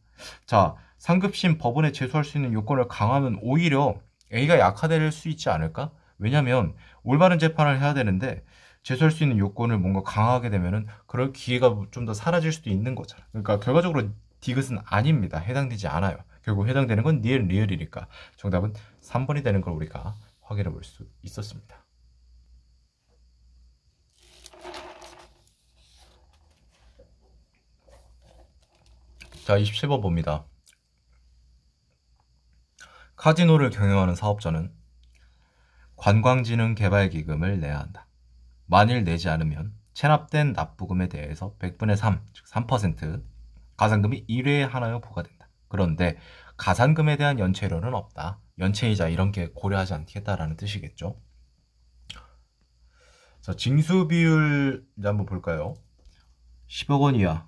자 상급심 법원에 제소할 수 있는 요건을 강하면 오히려 A가 약화될 수 있지 않을까? 왜냐면 올바른 재판을 해야 되는데 제소할 수 있는 요건을 뭔가 강하게 되면은 그럴 기회가 좀 더 사라질 수도 있는 거잖아. 그러니까 결과적으로 디귿은 아닙니다. 해당되지 않아요. 결국 해당되는 건 니엘 리얼이니까 정답은 3번이 되는 걸 우리가 확인해 볼 수 있었습니다 자, 27번 봅니다. 카지노를 경영하는 사업자는 관광진흥 개발 기금을 내야 한다. 만일 내지 않으면 체납된 납부금에 대해서 100분의 3, 즉 3% 가산금이 1회에 하나여 부과된다. 그런데 가산금에 대한 연체료는 없다. 연체이자 이런 게 고려하지 않겠다라는 뜻이겠죠. 자, 징수 비율 한번 볼까요? 10억 원 이하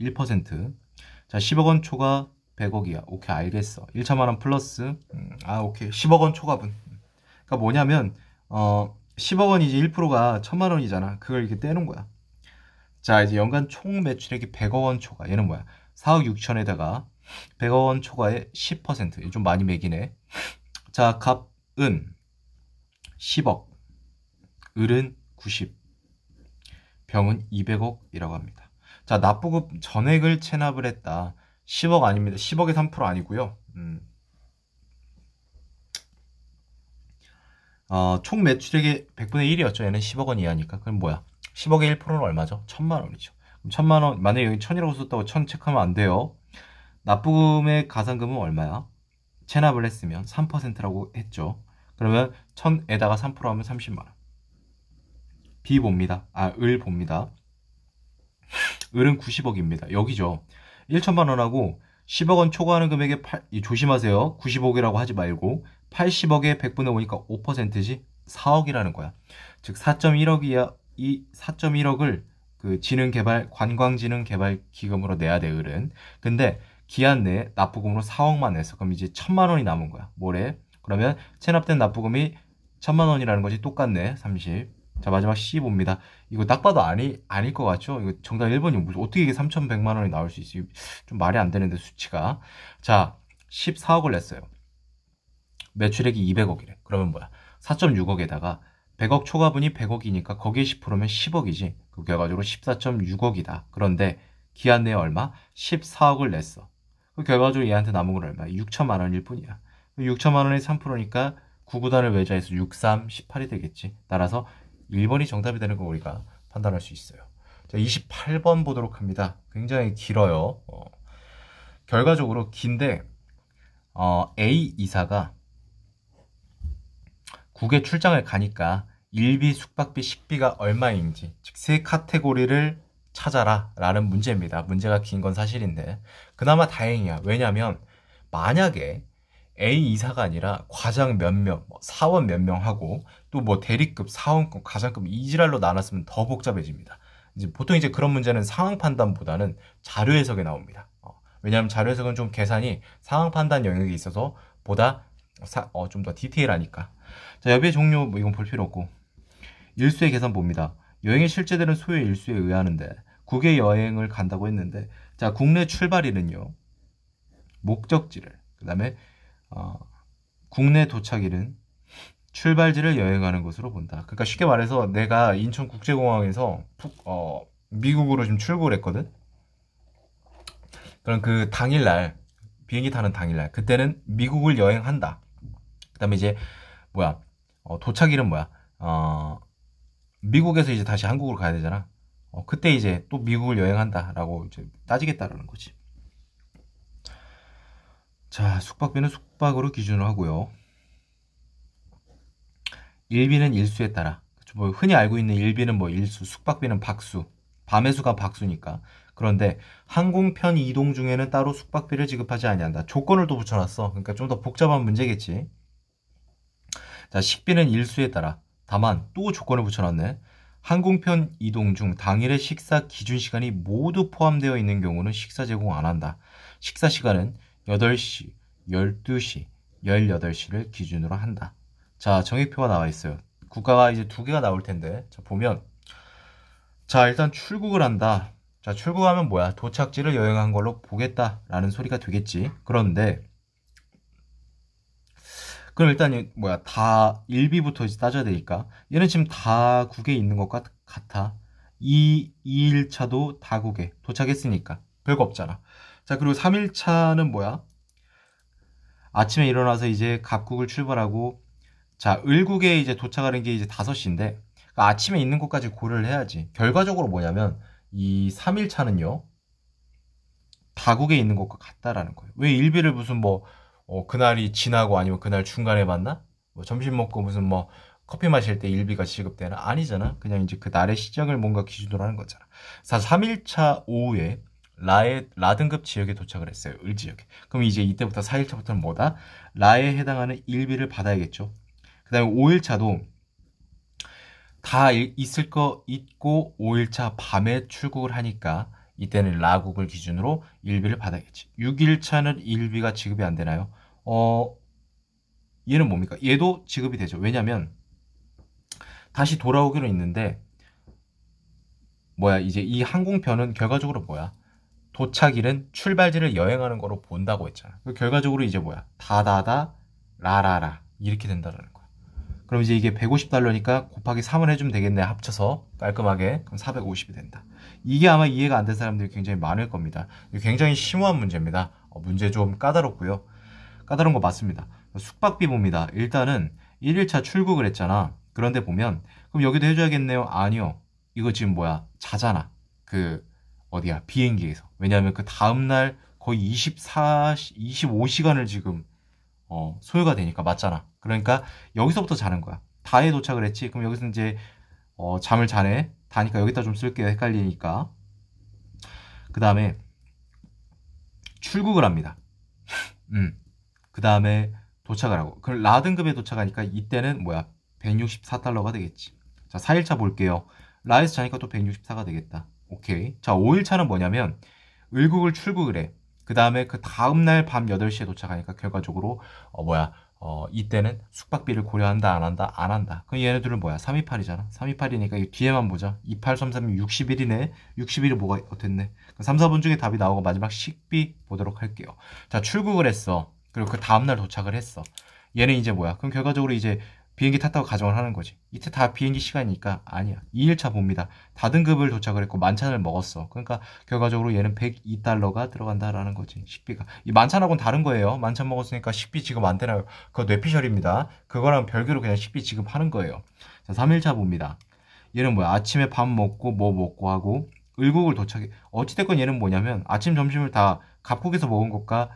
1%. 자, 10억 원 초과 100억이야. 오케이, 알겠어. 1천만 원 플러스. 음, 아, 오케이. 10억 원 초과분. 그러니까 뭐냐면 어 10억 원이 제 1%가 1000만 원이잖아. 그걸 이렇게 떼는 거야. 자, 이제 연간 총 매출액이 100억 원 초과. 얘는 뭐야? 4억 6천에다가 100억 원 초과의 10%. 좀 많이 매기네. 자, 갑은 10억. 을은 90. 병은 200억이라고 합니다. 자, 납부금 전액을 체납을 했다. 10억 아닙니다. 10억의 3% 아니고요. 음. 어, 총 매출액의 100분의 1이었죠. 얘는 10억 원 이하니까. 그럼 뭐야? 10억의 1%는 얼마죠? 1000만 원이죠. 그럼 1000만 원, 만약에 여기 1000이라고 썼다고 1000 체크하면 안 돼요. 납부금의 가산금은 얼마야? 체납을 했으면 3%라고 했죠. 그러면 1000에다가 3% 하면 30만 원. B 봅니다. 아, 을 봅니다. 을은 90억입니다. 여기죠. 1천만 원하고 10억 원 초과하는 금액에 8, 조심하세요. 90억이라고 하지 말고 80억에 100분의 5니까 5%지 4억이라는 거야. 즉 4.1억이야. 이 4.1억을 그 지능개발 관광지능개발 기금으로 내야 돼 을은. 근데 기한 내에 납부금으로 4억만 냈어. 그럼 이제 1천만 원이 남은 거야. 뭐래? 그러면 체납된 납부금이 1천만 원이라는 거지. 똑같네. 30. 자 마지막 C 봅니다. 이거 딱 봐도 아니 아닐 것 같죠? 이거 정답 1번이 무슨 어떻게 이게 3,100만 원이 나올 수 있지? 좀 말이 안 되는데 수치가. 자 14억을 냈어요. 매출액이 200억이래. 그러면 뭐야? 4.6억에다가 100억 초과분이 100억이니까 거기에 10%면 10억이지. 그 결과적으로 14.6억이다. 그런데 기한 내에 얼마? 14억을 냈어. 그 결과적으로 얘한테 남은 건 얼마? 6천만 원일 뿐이야. 6천만 원의 3%니까 9구단을 외자해서 6, 3, 18이 되겠지. 따라서 1번이 정답이 되는 거 우리가 판단할 수 있어요. 자, 28번 보도록 합니다. 굉장히 길어요. 어, 결과적으로 긴데 어, A 이사가 국외 출장을 가니까 일비, 숙박비, 식비가 얼마인지 즉 세 카테고리를 찾아라 라는 문제입니다. 문제가 긴 건 사실인데 그나마 다행이야. 왜냐하면 만약에 A 이사가 아니라 과장 몇 명, 뭐 사원 몇 명 하고 또 뭐 대리급, 사원급, 과장급 이지랄로 나눴으면 더 복잡해집니다. 이제 보통 이제 그런 문제는 상황 판단보다는 자료 해석에 나옵니다. 어, 왜냐하면 자료 해석은 좀 계산이 상황 판단 영역에 있어서 보다 어, 좀 더 디테일하니까. 자, 여비의 종료 뭐 이건 볼 필요 없고 일수의 계산 봅니다. 여행의 실제되는 소요 일수에 의하는데 국외 여행을 간다고 했는데 자 국내 출발일은요 목적지를 그 다음에 어, 국내 도착일은 출발지를 여행하는 것으로 본다. 그러니까 쉽게 말해서 내가 인천국제공항에서 푹, 어, 미국으로 좀 출국을 했거든. 그럼 그 당일날 비행기 타는 당일날 그때는 미국을 여행한다. 그다음에 이제 뭐야 어, 도착일은 뭐야 어, 미국에서 이제 다시 한국으로 가야 되잖아. 어, 그때 이제 또 미국을 여행한다라고 이제 따지겠다라는 거지. 자, 숙박비는 숙박으로 기준으로 하고요. 일비는 일수에 따라 뭐 흔히 알고 있는 일비는 뭐 일수, 숙박비는 박수, 밤의 수가 박수니까. 그런데 항공편 이동 중에는 따로 숙박비를 지급하지 아니한다. 조건을 또 붙여놨어. 그러니까 좀 더 복잡한 문제겠지. 자, 식비는 일수에 따라. 다만 또 조건을 붙여놨네. 항공편 이동 중 당일의 식사 기준 시간이 모두 포함되어 있는 경우는 식사 제공 안 한다. 식사 시간은 8시, 12시, 18시를 기준으로 한다. 자, 정액표가 나와 있어요. 국가가 이제 두 개가 나올 텐데. 자, 보면. 자, 일단 출국을 한다. 자, 출국하면 뭐야? 도착지를 여행한 걸로 보겠다라는 소리가 되겠지. 그런데, 그럼 일단, 뭐야, 다 1비부터 이제 따져야 되니까. 얘는 지금 다 국에 있는 것 같, 같아. 2, 2일차도 다 국에 도착했으니까. 별거 없잖아. 자, 그리고 3일차는 뭐야? 아침에 일어나서 이제 갑국을 출발하고 자, 을국에 이제 도착하는 게 이제 5시인데 그러니까 아침에 있는 곳까지 고려를 해야지. 결과적으로 뭐냐면 이 3일차는요. 다국에 있는 것과 같다라는 거예요. 왜 일비를 무슨 뭐 어, 그날이 지나고 아니면 그날 중간에 봤나? 뭐 점심 먹고 무슨 뭐 커피 마실 때 일비가 지급되나? 아니잖아. 그냥 이제 그 날의 시작을 뭔가 기준으로 하는 거잖아. 그래서 3일차 오후에 라의 라 등급 지역에 도착을 했어요. 을 지역에. 그럼 이제 이때부터 4일차부터는 뭐다? 라에 해당하는 일비를 받아야겠죠. 그 다음에 5일차도 다 있을 거 있고 5일차 밤에 출국을 하니까 이때는 라국을 기준으로 일비를 받아야겠지. 6일차는 일비가 지급이 안 되나요? 어, 얘는 뭡니까? 얘도 지급이 되죠. 왜냐면 다시 돌아오기로 있는데 뭐야 이제 이 항공편은 결과적으로 뭐야? 도착일은 출발지를 여행하는 거로 본다고 했잖아. 그 결과적으로 이제 뭐야? 다다다 라라라 이렇게 된다라는 거야. 그럼 이제 이게 150달러니까 곱하기 3을 해주면 되겠네 합쳐서 깔끔하게 그럼 450이 된다. 이게 아마 이해가 안 된 사람들이 굉장히 많을 겁니다. 굉장히 심오한 문제입니다. 어, 문제 좀 까다롭고요. 까다로운 거 맞습니다. 숙박비 봅니다. 일단은 1일차 출국을 했잖아. 그런데 보면 그럼 여기도 해줘야겠네요. 아니요. 이거 지금 뭐야 자잖아. 그 어디야 비행기에서. 왜냐하면 그 다음날 거의 24, 25시간을 지금 어, 소요가 되니까 맞잖아. 그러니까 여기서부터 자는 거야. 다에 도착을 했지. 그럼 여기서 이제 어, 잠을 자네. 다니까 여기다 좀 쓸게요. 헷갈리니까. 그 다음에 출국을 합니다. 음. 그 다음에 도착을 하고. 그럼 라등급에 도착하니까 이때는 뭐야? 164달러가 되겠지. 자, 4일차 볼게요. 라에서 자니까 또 164가 되겠다. 오케이. 자, 5일차는 뭐냐면 을국을 출국을 해. 그 다음에 그 다음날 밤 8시에 도착하니까 결과적으로 어 뭐야 어 이때는 숙박비를 고려한다 안 한다 안 한다. 그럼 얘네들은 뭐야? 328이잖아. 328이니까 이 뒤에만 보자. 2833 61이네. 61이 뭐가 어땠네 3, 4분 중에 답이 나오고 마지막 식비 보도록 할게요. 자 출국을 했어. 그리고 그 다음날 도착을 했어. 얘는 이제 뭐야? 그럼 결과적으로 이제 비행기 탔다고 가정을 하는 거지. 이때 다 비행기 시간이니까 아니야. 2일차 봅니다. 다등급을 도착을 했고 만찬을 먹었어. 그러니까 결과적으로 얘는 102달러가 들어간다라는 거지. 식비가. 이 만찬하고는 다른 거예요. 만찬 먹었으니까 식비 지급 안 되나요? 그거 뇌피셜입니다. 그거랑 별개로 그냥 식비 지급하는 거예요. 자, 3일차 봅니다. 얘는 뭐야? 아침에 밥 먹고 뭐 먹고 하고 을국을 도착해. 어찌됐건 얘는 뭐냐면 아침 점심을 다 갑국에서 먹은 것과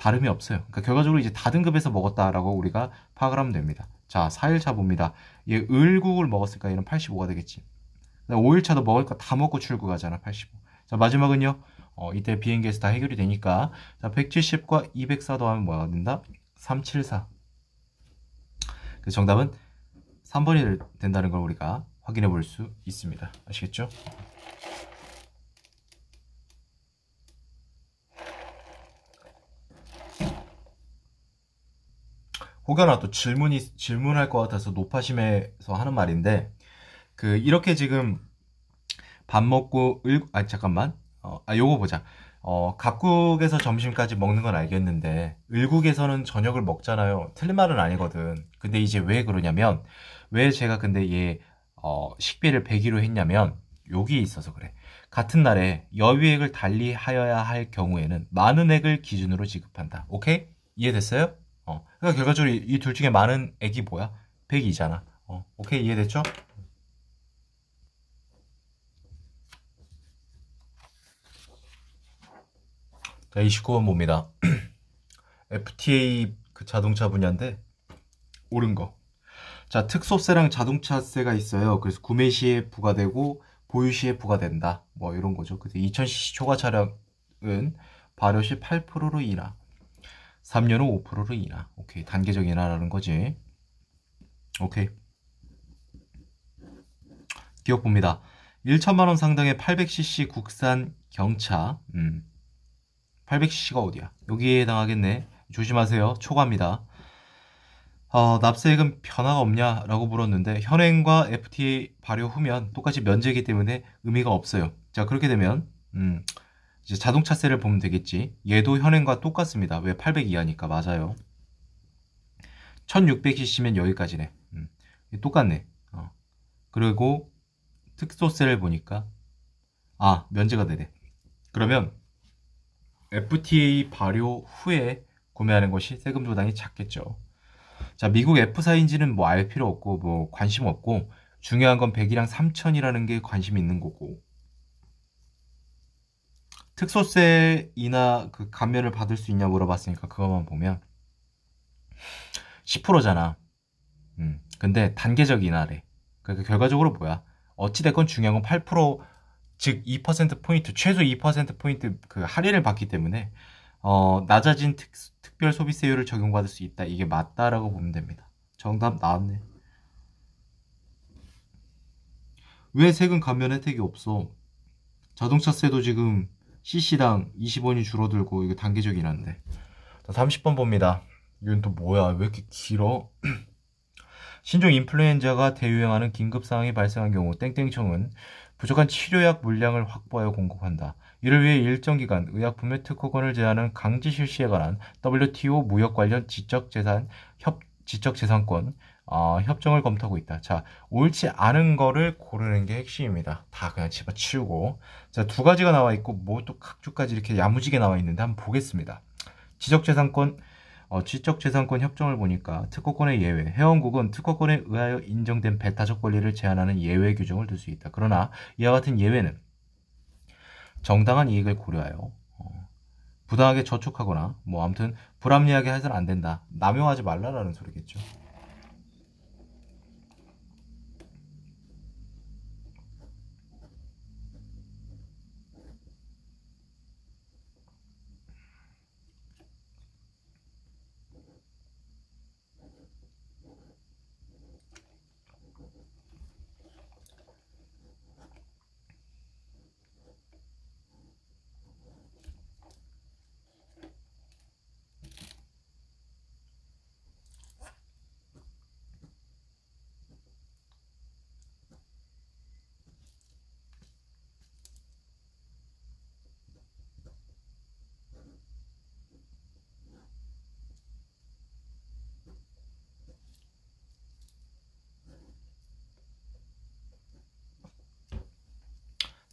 다름이 없어요. 그러니까 결과적으로 이제 다등급에서 먹었다라고 우리가 파악을 하면 됩니다. 자, 4일차 봅니다. 얘 을국을 먹었으니까 얘는 85가 되겠지. 5일차도 먹을 거 다 먹고 출국하잖아, 85. 자, 마지막은요. 어, 이때 비행기에서 다 해결이 되니까 자, 170과 204 더하면 뭐가 된다? 374. 그 정답은 3번이 된다는 걸 우리가 확인해 볼 수 있습니다. 아시겠죠? 혹여나 또 질문이 질문할 것 같아서 노파심에서 하는 말인데 그 이렇게 지금 밥 먹고 을아 잠깐만. 어, 아 요거 보자. 어 각국에서 점심까지 먹는 건 알겠는데 을국에서는 저녁을 먹잖아요. 틀린 말은 아니거든. 근데 이제 왜 그러냐면 왜 제가 근데 얘 어, 식비를 100위로 했냐면 여기 있어서 그래. 같은 날에 여유액을 달리 하여야 할 경우에는 많은 액을 기준으로 지급한다. 오케이? 이해됐어요? 어. 그러니까 결과적으로 이 둘 중에 많은 액이 뭐야? 100이잖아. 어. 오케이, 이해됐죠? 자, 29번 봅니다. FTA 그 자동차 분야인데, 옳은 거. 자, 특소세랑 자동차세가 있어요. 그래서 구매 시에 부과되고, 보유 시에 부과된다. 뭐, 이런 거죠. 근데 2000cc 초과 차량은 발효 시 8%로 인하. 3년 후 5%로 인하. 오케이. 단계적 인하라는 거지. 오케이. 기억 봅니다. 1천만 원 상당의 800cc 국산 경차. 음. 800cc가 어디야? 여기에 해당하겠네. 조심하세요. 초과입니다. 어, 납세액은 변화가 없냐? 라고 물었는데, 현행과 FTA 발효 후면 똑같이 면제이기 때문에 의미가 없어요. 자, 그렇게 되면, 음, 이제 자동차세를 보면 되겠지. 얘도 현행과 똑같습니다. 왜 800 이하니까 맞아요. 1600cc면 여기까지네. 음, 똑같네. 어. 그리고 특소세를 보니까 아 면제가 되네. 그러면 FTA 발효 후에 구매하는 것이 세금 부담이 작겠죠. 자, 미국 F사인지는 뭐 알 필요 없고 뭐 관심 없고 중요한 건 100이랑 3000이라는 게 관심 있는 거고 특소세이나 그 감면을 받을 수 있냐 물어봤으니까 그것만 보면 10%잖아. 음, 근데 단계적 인하래. 그러니까 결과적으로 뭐야? 어찌됐건 중요한 건 8%, 즉 2%포인트, 최소 2%포인트 그 할인을 받기 때문에, 어, 낮아진 특, 특별 소비세율을 적용받을 수 있다. 이게 맞다라고 보면 됩니다. 정답 나왔네. 왜 세금 감면 혜택이 없어? 자동차세도 지금 CC당 20원이 줄어들고 이거 단계적인 한데. 30번 봅니다. 이건 또 뭐야? 왜 이렇게 길어? 신종 인플루엔자가 대유행하는 긴급 상황이 발생한 경우 땡땡청은 부족한 치료약 물량을 확보하여 공급한다. 이를 위해 일정 기간 의약품의 특허권을 제한하는 강제 실시에 관한 WTO 무역 관련 지적재산 협 지적재산권 어, 협정을 검토하고 있다. 자, 옳지 않은 거를 고르는 게 핵심입니다. 다 그냥 집어치우고. 자, 두 가지가 나와 있고, 뭐 또 각주까지 이렇게 야무지게 나와 있는데 한번 보겠습니다. 지적재산권, 어, 지적재산권 협정을 보니까 특허권의 예외, 회원국은 특허권에 의하여 인정된 배타적 권리를 제한하는 예외 규정을 둘 수 있다. 그러나 이와 같은 예외는 정당한 이익을 고려하여 어, 부당하게 저촉하거나 뭐 아무튼 불합리하게 해서는 안 된다. 남용하지 말라라는 소리겠죠.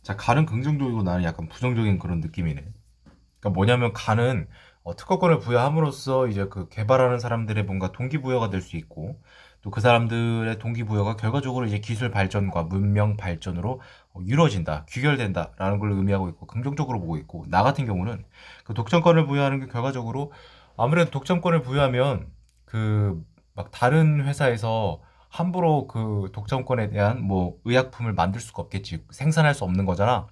자, 간은 긍정적이고 나는 약간 부정적인 그런 느낌이네. 그러니까 뭐냐면 간은 어, 특허권을 부여함으로써 이제 그 개발하는 사람들의 뭔가 동기부여가 될 수 있고 또 그 사람들의 동기부여가 결과적으로 이제 기술 발전과 문명 발전으로 어, 이루어진다, 귀결된다라는 걸 의미하고 있고 긍정적으로 보고 있고 나 같은 경우는 그 독점권을 부여하는 게 결과적으로 아무래도 독점권을 부여하면 그 막 다른 회사에서 함부로 그 독점권에 대한 뭐 의약품을 만들 수가 없겠지. 생산할 수 없는 거잖아.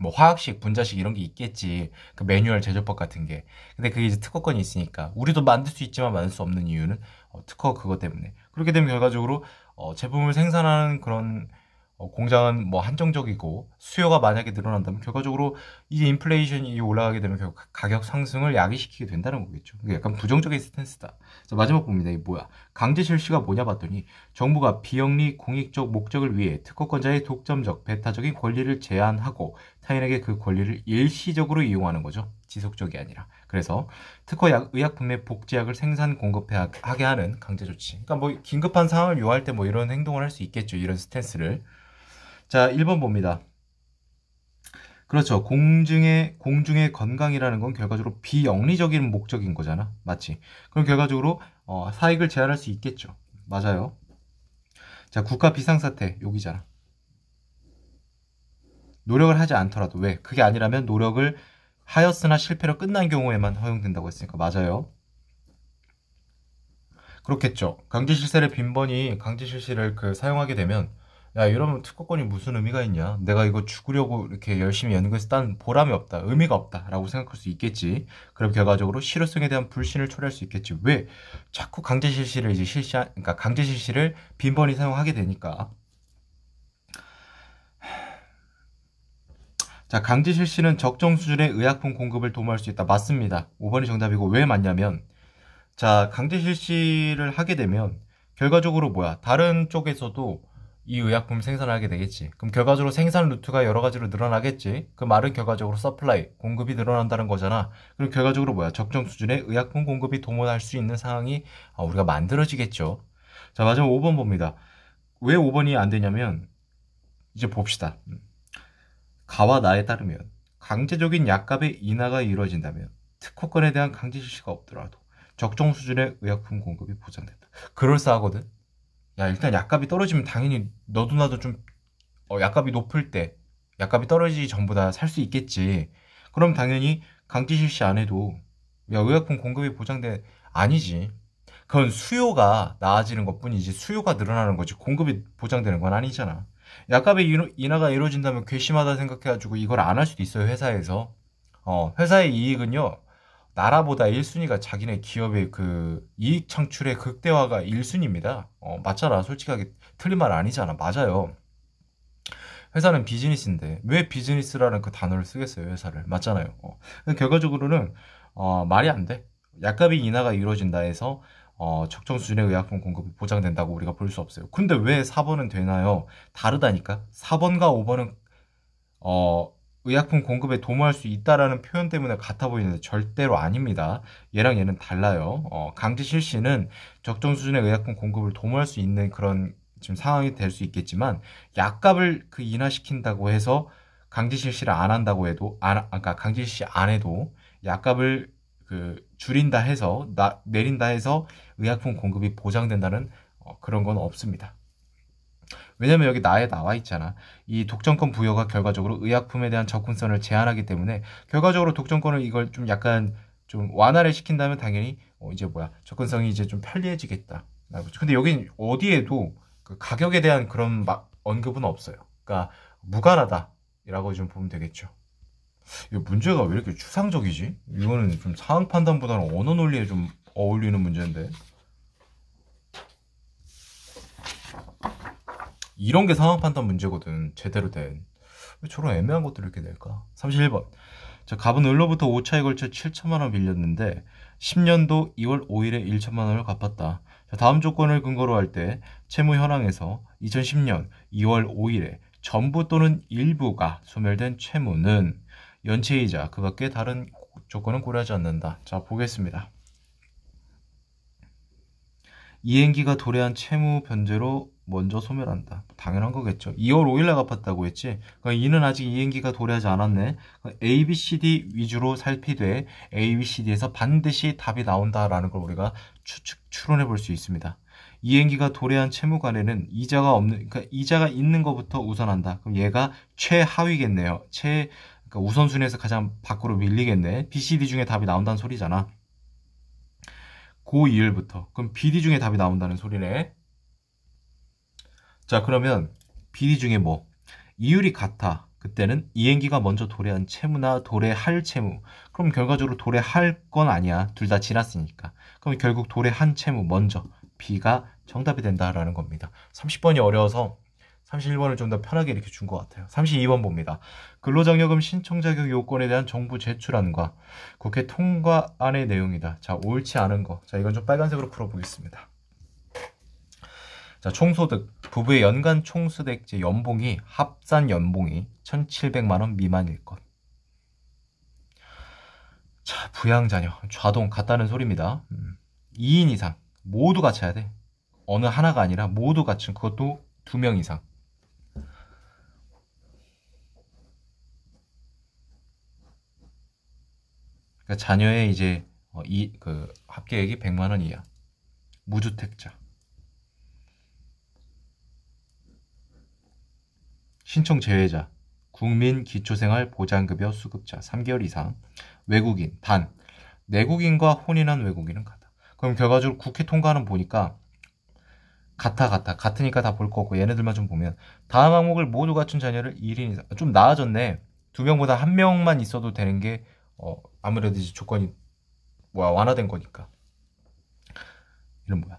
뭐 화학식, 분자식 이런 게 있겠지. 그 매뉴얼 제조법 같은 게. 근데 그게 이제 특허권이 있으니까 우리도 만들 수 있지만 만들 수 없는 이유는 어, 특허 그것 때문에. 그렇게 되면 결과적으로 어, 제품을 생산하는 그런 어, 공장은 뭐 한정적이고 수요가 만약에 늘어난다면 결과적으로 이 인플레이션이 올라가게 되면 결국 가격 상승을 야기시키게 된다는 거겠죠. 약간 부정적인 스탠스다. 자, 마지막 봅니다. 이게 뭐야? 강제 실시가 뭐냐 봤더니 정부가 비영리 공익적 목적을 위해 특허권자의 독점적 배타적인 권리를 제한하고 타인에게 그 권리를 일시적으로 이용하는 거죠. 지속적이 아니라. 그래서 특허 약, 의약품의 복제약을 생산 공급하게 하는 강제 조치. 그러니까 뭐 긴급한 상황을 요할 때 뭐 이런 행동을 할 수 있겠죠. 이런 스탠스를. 자, 1번 봅니다. 그렇죠. 공중의, 공중의 건강이라는 건 결과적으로 비영리적인 목적인 거잖아. 맞지? 그럼 결과적으로 어, 사익을 제한할 수 있겠죠. 맞아요. 자, 국가 비상사태, 여기잖아. 노력을 하지 않더라도 왜? 그게 아니라면 노력을 하였으나 실패로 끝난 경우에만 허용된다고 했으니까 맞아요. 그렇겠죠. 강제실세를 빈번히 강제실시를 그 사용하게 되면 야 이러면 특허권이 무슨 의미가 있냐? 내가 이거 죽으려고 이렇게 열심히 연구해서 딴 보람이 없다 의미가 없다 라고 생각할 수 있겠지. 그럼 결과적으로 실효성에 대한 불신을 초래할 수 있겠지. 왜? 자꾸 강제 실시를 이제 실시한 그러니까 강제 실시를 빈번히 사용하게 되니까. 자 강제 실시는 적정 수준의 의약품 공급을 도모할 수 있다. 맞습니다. 5번이 정답이고 왜 맞냐면 자 강제 실시를 하게 되면 결과적으로 뭐야? 다른 쪽에서도 이 의약품 생산하게 되겠지. 그럼 결과적으로 생산 루트가 여러 가지로 늘어나겠지. 그 말은 결과적으로 supply, 공급이 늘어난다는 거잖아. 그럼 결과적으로 뭐야? 적정 수준의 의약품 공급이 도모할 수 있는 상황이 아, 우리가 만들어지겠죠. 자, 마지막 5번 봅니다. 왜 5번이 안 되냐면, 이제 봅시다. 음. 가와 나에 따르면, 강제적인 약값의 인하가 이루어진다면, 특허권에 대한 강제 실시가 없더라도, 적정 수준의 의약품 공급이 보장된다. 그럴싸하거든? 야 일단 약값이 떨어지면 당연히 너도 나도 좀 어, 약값이 높을 때 약값이 떨어지기 전보다 살 수 있겠지. 그럼 당연히 강제 실시 안 해도 야 의약품 공급이 보장돼 아니지. 그건 수요가 나아지는 것뿐이지 수요가 늘어나는 거지 공급이 보장되는 건 아니잖아. 약값의 인하가 이루어진다면 괘씸하다 생각해가지고 이걸 안 할 수도 있어요 회사에서. 어 회사의 이익은요 나라보다 1순위가 자기네 기업의 그 이익 창출의 극대화가 1순위입니다. 어, 맞잖아. 솔직하게 틀린 말 아니잖아. 맞아요. 회사는 비즈니스인데 왜 비즈니스라는 그 단어를 쓰겠어요 회사를 맞잖아요 어. 결과적으로는 어, 말이 안 돼. 약값이 인하가 이루어진다 해서 어, 적정 수준의 의약품 공급이 보장된다고 우리가 볼 수 없어요. 근데 왜 4번은 되나요? 다르다니까. 4번과 5번은 어, 의약품 공급에 도모할 수 있다라는 표현 때문에 같아 보이는데 절대로 아닙니다. 얘랑 얘는 달라요. 어, 강제 실시는 적정 수준의 의약품 공급을 도모할 수 있는 그런 지금 상황이 될 수 있겠지만 약값을 그 인하시킨다고 해서 강제 실시를 안 한다고 해도 안, 그러니까 강제 실시 안 해도 약값을 그 줄인다 해서 나, 내린다 해서 의약품 공급이 보장된다는 어, 그런 건 없습니다. 왜냐면 여기 나에 나와 있잖아. 이 독점권 부여가 결과적으로 의약품에 대한 접근성을 제한하기 때문에 결과적으로 독점권을 이걸 좀 약간 좀 완화를 시킨다면 당연히 어 이제 뭐야 접근성이 이제 좀 편리해지겠다. 근데 여긴 어디에도 그 가격에 대한 그런 막 언급은 없어요. 그러니까 무관하다라고 좀 보면 되겠죠. 이 문제가 왜 이렇게 추상적이지? 이거는 좀 상황 판단보다는 언어 논리에 좀 어울리는 문제인데. 이런 게 상황 판단 문제거든. 제대로 된. 왜 저런 애매한 것들을 이렇게 낼까? 31번. 자, 갑은 을로부터 5차에 걸쳐 7천만 원 빌렸는데 10년도 2월 5일에 1천만 원을 갚았다. 자, 다음 조건을 근거로 할 때 채무 현황에서 2010년 2월 5일에 전부 또는 일부가 소멸된 채무는 연체이자 그 밖에 다른 조건은 고려하지 않는다. 자, 보겠습니다. 이행기가 도래한 채무 변제로 먼저 소멸한다. 당연한 거겠죠. 2월 5일날 갚았다고 했지. 그러니까 이는 아직 이행기가 도래하지 않았네. 그러니까 A, B, C, D 위주로 살피되 A, B, C, D에서 반드시 답이 나온다라는 걸 우리가 추측, 추론해 볼 수 있습니다. 이행기가 도래한 채무관에는 이자가 없는, 그러니까 이자가 있는 것부터 우선한다. 그럼 얘가 최하위겠네요. 최, 그러니까 우선순위에서 가장 밖으로 밀리겠네. BCD 중에 답이 나온다는 소리잖아. 고 2일부터. 그럼 BD 중에 답이 나온다는 소리네. 자, 그러면 BD 중에 뭐? 이율이 같아. 그때는 이행기가 먼저 도래한 채무나 도래할 채무. 그럼 결과적으로 도래할 건 아니야. 둘 다 지났으니까. 그럼 결국 도래한 채무 먼저. B가 정답이 된다라는 겁니다. 30번이 어려워서 31번을 좀 더 편하게 이렇게 준 것 같아요. 32번 봅니다. 근로장려금 신청 자격 요건에 대한 정부 제출안과 국회 통과안의 내용이다. 자, 옳지 않은 거. 자, 이건 좀 빨간색으로 풀어보겠습니다. 자, 총소득. 부부의 연간 총소득 제 연봉이 합산 연봉이 1,700만 원 미만일 것. 자, 부양자녀. 좌동 같다는 소리입니다. 음. 2인 이상. 모두 해야 돼. 어느 하나가 아니라 모두 갖춘 그것도 두 명 이상. 그러니까 자녀의 이제 어, 이그 합계액이 100만 원 이하. 무주택자. 신청 제외자. 국민 기초생활 보장급여 수급자 3개월 이상. 외국인 단 내국인과 혼인한 외국인은 같아. 그럼 결과적으로 국회 통과는 보니까 같아 같아 같으니까 다 볼 거고 얘네들만 좀 보면 다음 항목을 모두 갖춘 자녀를 1인 이상 좀 나아졌네. 두 명보다 한 명만 있어도 되는 게 어, 아무래도 이제 조건이 뭐야 완화된 거니까 이런 뭐야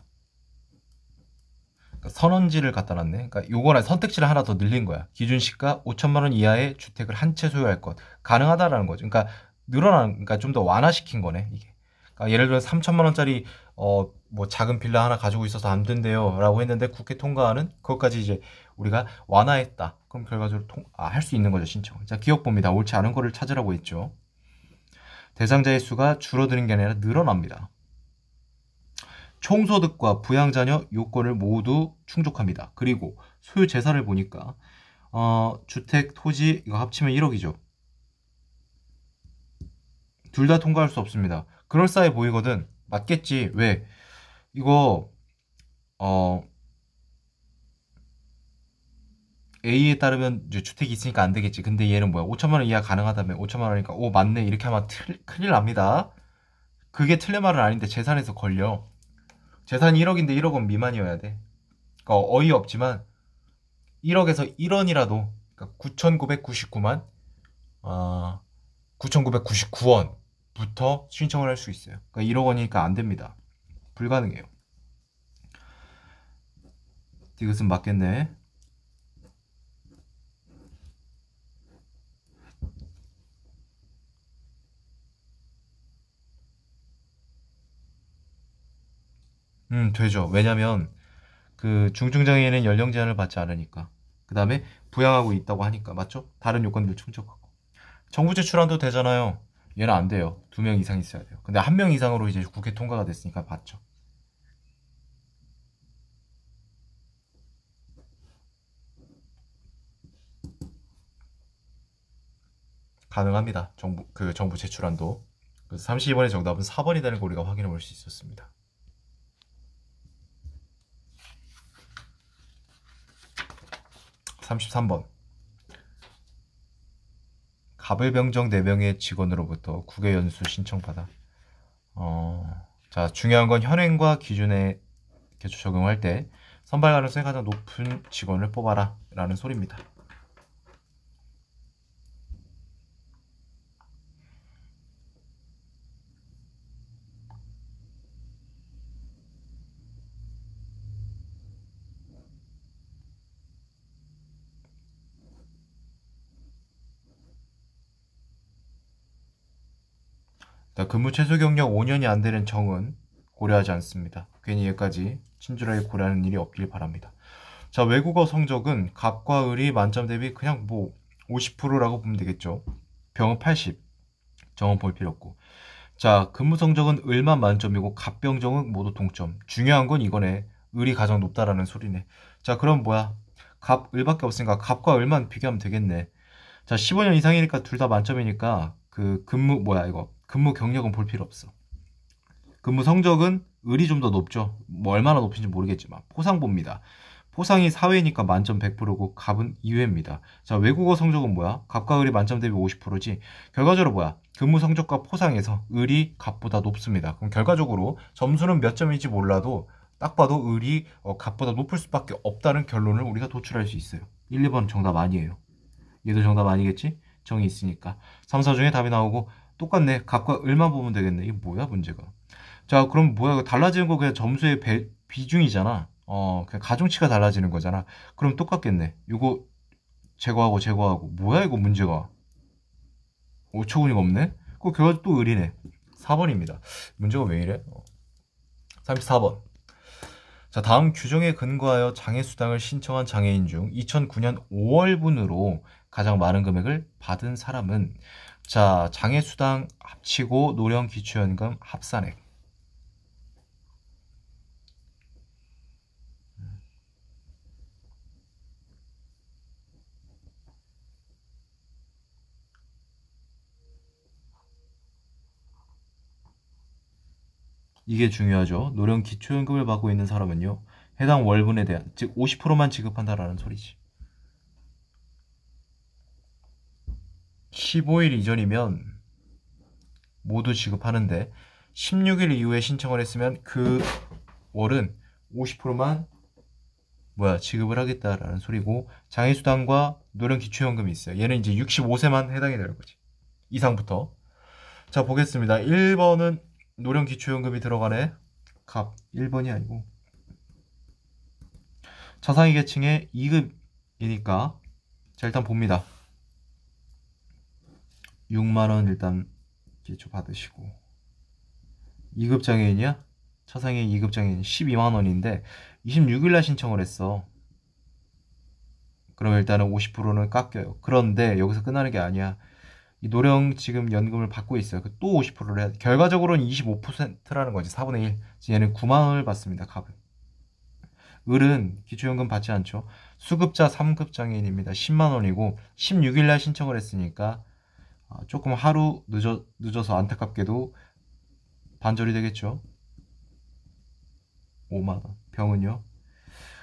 그러니까 선언지를 갖다 놨네. 그러니까 요거는 선택지를 하나 더 늘린 거야. 기준 시가 5천만 원 이하의 주택을 한 채 소유할 것. 가능하다라는 거죠. 그러니까 늘어난 그러니까 좀 더 완화시킨 거네 이게. 그러니까 예를 들어 3천만 원짜리 어 뭐 작은 빌라 하나 가지고 있어서 안 된대요 라고 했는데 국회 통과하는 그것까지 이제 우리가 완화했다. 그럼 결과적으로 통, 아, 할 수 있는 거죠 신청 자 기억 봅니다. 옳지 않은 거를 찾으라고 했죠. 대상자의 수가 줄어드는 게 아니라 늘어납니다. 총소득과 부양자녀 요건을 모두 충족합니다. 그리고 소유 재산을 보니까 어, 주택, 토지 이거 합치면 1억이죠. 둘 다 통과할 수 없습니다. 그럴싸해 보이거든. 맞겠지. 왜? 이거 어 A에 따르면 이제 주택이 있으니까 안 되겠지. 근데 얘는 뭐야? 5천만 원 이하 가능하다면 5천만 원이니까 오 맞네 이렇게 하면 틀, 큰일 납니다. 그게 틀린 말은 아닌데 재산에서 걸려. 재산이 1억인데 1억 원 미만이어야 돼. 그러니까 어이없지만 1억에서 1원이라도 그러니까 9,999만 어, 9,999원부터 신청을 할 수 있어요. 그러니까 1억 원이니까 안 됩니다. 불가능해요. 이것은 맞겠네. 음, 되죠. 왜냐면 그 중증장애인은 연령 제한을 받지 않으니까. 그 다음에 부양하고 있다고 하니까. 맞죠? 다른 요건들 충족하고. 정부 제출안도 되잖아요. 얘는 안 돼요. 두 명 이상 있어야 돼요. 근데 한 명 이상으로 이제 국회 통과가 됐으니까 받죠. 가능합니다. 정부 그 정부 제출안도. 그래서 32번의 정답은 4번이 되는 걸 우리가 확인해 볼 수 있었습니다. 33번 가불병정 4명의 직원으로부터 국외 연수 신청받아 어, 자 중요한 건 현행과 기준에 개조 적용할 때 선발 가능성이 가장 높은 직원을 뽑아라 라는 소리입니다. 근무 최소 경력 5년이 안 되는 정은 고려하지 않습니다. 괜히 여기까지 친절하게 고려하는 일이 없길 바랍니다. 자, 외국어 성적은 갑과 을이 만점 대비 그냥 뭐 50%라고 보면 되겠죠. 병은 80. 정은 볼 필요 없고. 자, 근무 성적은 을만 만점이고 갑병정은 모두 동점. 중요한 건 이거네. 을이 가장 높다라는 소리네. 자, 그럼 뭐야? 갑, 을밖에 없으니까 갑과 을만 비교하면 되겠네. 자, 15년 이상이니까 둘 다 만점이니까 그 근무 뭐야 이거 근무 경력은 볼 필요 없어. 근무 성적은 을이 좀 더 높죠. 뭐 얼마나 높은지 모르겠지만 포상 봅니다. 포상이 4회니까 만점 100%고 갑은 2회입니다. 자 외국어 성적은 뭐야? 갑과 을이 만점 대비 50%지. 결과적으로 뭐야? 근무 성적과 포상에서 을이 갑보다 높습니다. 그럼 결과적으로 점수는 몇 점인지 몰라도 딱 봐도 을이 어, 갑보다 높을 수밖에 없다는 결론을 우리가 도출할 수 있어요. 1, 2번 정답 아니에요. 얘도 정답 아니겠지? 정이 있으니까. 3, 4 중에 답이 나오고 똑같네. 값과 을만 보면 되겠네. 이게 뭐야 문제가. 자 그럼 뭐야 달라지는 거 그냥 점수의 배, 비중이잖아. 어 그냥 가중치가 달라지는 거잖아. 그럼 똑같겠네. 이거 제거하고 제거하고 뭐야 이거 문제가. 5초분이가 없네. 그 결과 또 을이네. 4번입니다. 문제가 왜 이래? 34번. 어. 자, 다음 규정에 근거하여 장애수당을 신청한 장애인 중 2009년 5월분으로 가장 많은 금액을 받은 사람은 자, 장애수당 합치고 노령 기초연금 합산액. 이게 중요하죠. 노령 기초연금을 받고 있는 사람은요. 해당 월분에 대한 즉 50%만 지급한다라는 소리지. 15일 이전이면 모두 지급하는데 16일 이후에 신청을 했으면 그 월은 50%만 뭐야 지급을 하겠다라는 소리고 장애수당과 노령기초연금이 있어요. 얘는 이제 65세만 해당이 되는 거지. 이상부터. 자 보겠습니다. 1번은 노령기초연금이 들어가네. 갑 1번이 아니고 자상위 계층의 2급이니까 자 일단 봅니다. 6만원 일단 기초 받으시고. 2급 장애인이야? 차상의 2급 장애인 12만원인데 26일날 신청을 했어. 그럼 일단은 50%는 깎여요. 그런데 여기서 끝나는 게 아니야. 이 노령 지금 연금을 받고 있어요. 또 50%를 해야 돼. 결과적으로는 25%라는 거지. 4분의 1 얘는 9만원을 받습니다 갑은. 을은 기초연금 받지 않죠. 수급자 3급 장애인입니다. 10만원이고 16일날 신청을 했으니까 아, 조금 하루 늦어, 늦어서 안타깝게도 반절이 되겠죠. 5만원. 병은요?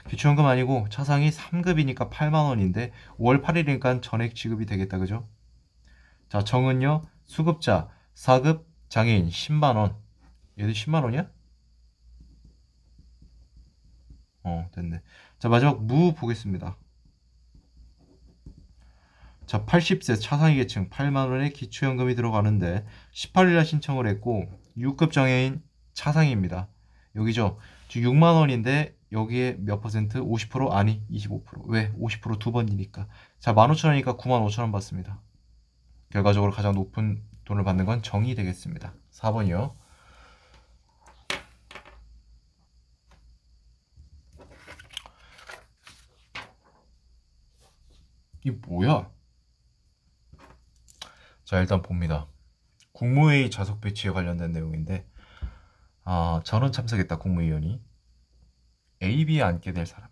기초연금 아니고 차상이 3급이니까 8만원인데 5월 8일이니까 전액 지급이 되겠다. 그죠? 자, 정은요? 수급자 4급 장애인 10만원. 얘들 10만원이야? 어, 됐네. 자, 마지막 무 보겠습니다. 자 80세 차상위계층 8만원의 기초연금이 들어가는데 18일날 신청을 했고 6급 장애인 차상위입니다. 여기죠. 6만원인데 여기에 몇 퍼센트? 50% 아니 25% 왜? 50%두 번이니까 자 15,000원이니까 95,000원 받습니다. 결과적으로 가장 높은 돈을 받는 건 정이 되겠습니다. 4번이요. 이 뭐야? 자, 일단 봅니다. 국무회의 좌석 배치에 관련된 내용인데, 아, 전원 참석했다, 국무위원이. A, B에 앉게 될 사람.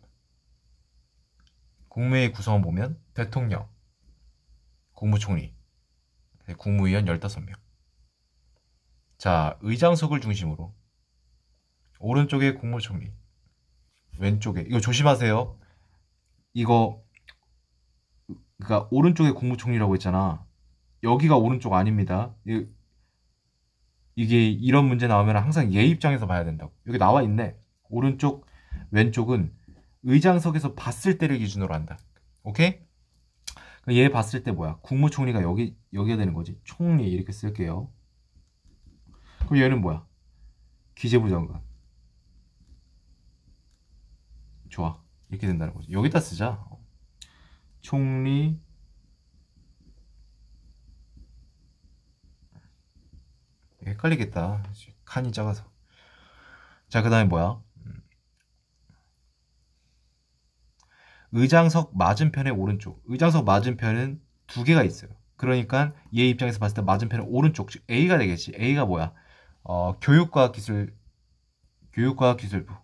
국무회의 구성원 보면, 대통령, 국무총리, 국무위원 15명. 자, 의장석을 중심으로, 오른쪽에 국무총리, 왼쪽에, 이거 조심하세요. 이거, 그니까, 오른쪽에 국무총리라고 했잖아. 여기가 오른쪽 아닙니다. 이게 이런 문제 나오면 항상 얘 입장에서 봐야 된다고. 여기 나와 있네. 오른쪽, 왼쪽은 의장석에서 봤을 때를 기준으로 한다. 오케이? 얘 봤을 때 뭐야? 국무총리가 여기, 여기가 되는 거지. 총리 이렇게 쓸게요. 그럼 얘는 뭐야? 기재부 장관. 좋아. 이렇게 된다는 거지. 여기다 쓰자. 총리, 헷갈리겠다. 칸이 작아서. 자, 그 다음에 뭐야? 의장석 맞은편의 오른쪽. 의장석 맞은편은 두 개가 있어요. 그러니까 얘 입장에서 봤을 때 맞은편은 오른쪽. 즉 A가 되겠지. A가 뭐야? 어, 교육과학기술, 교육과학기술부.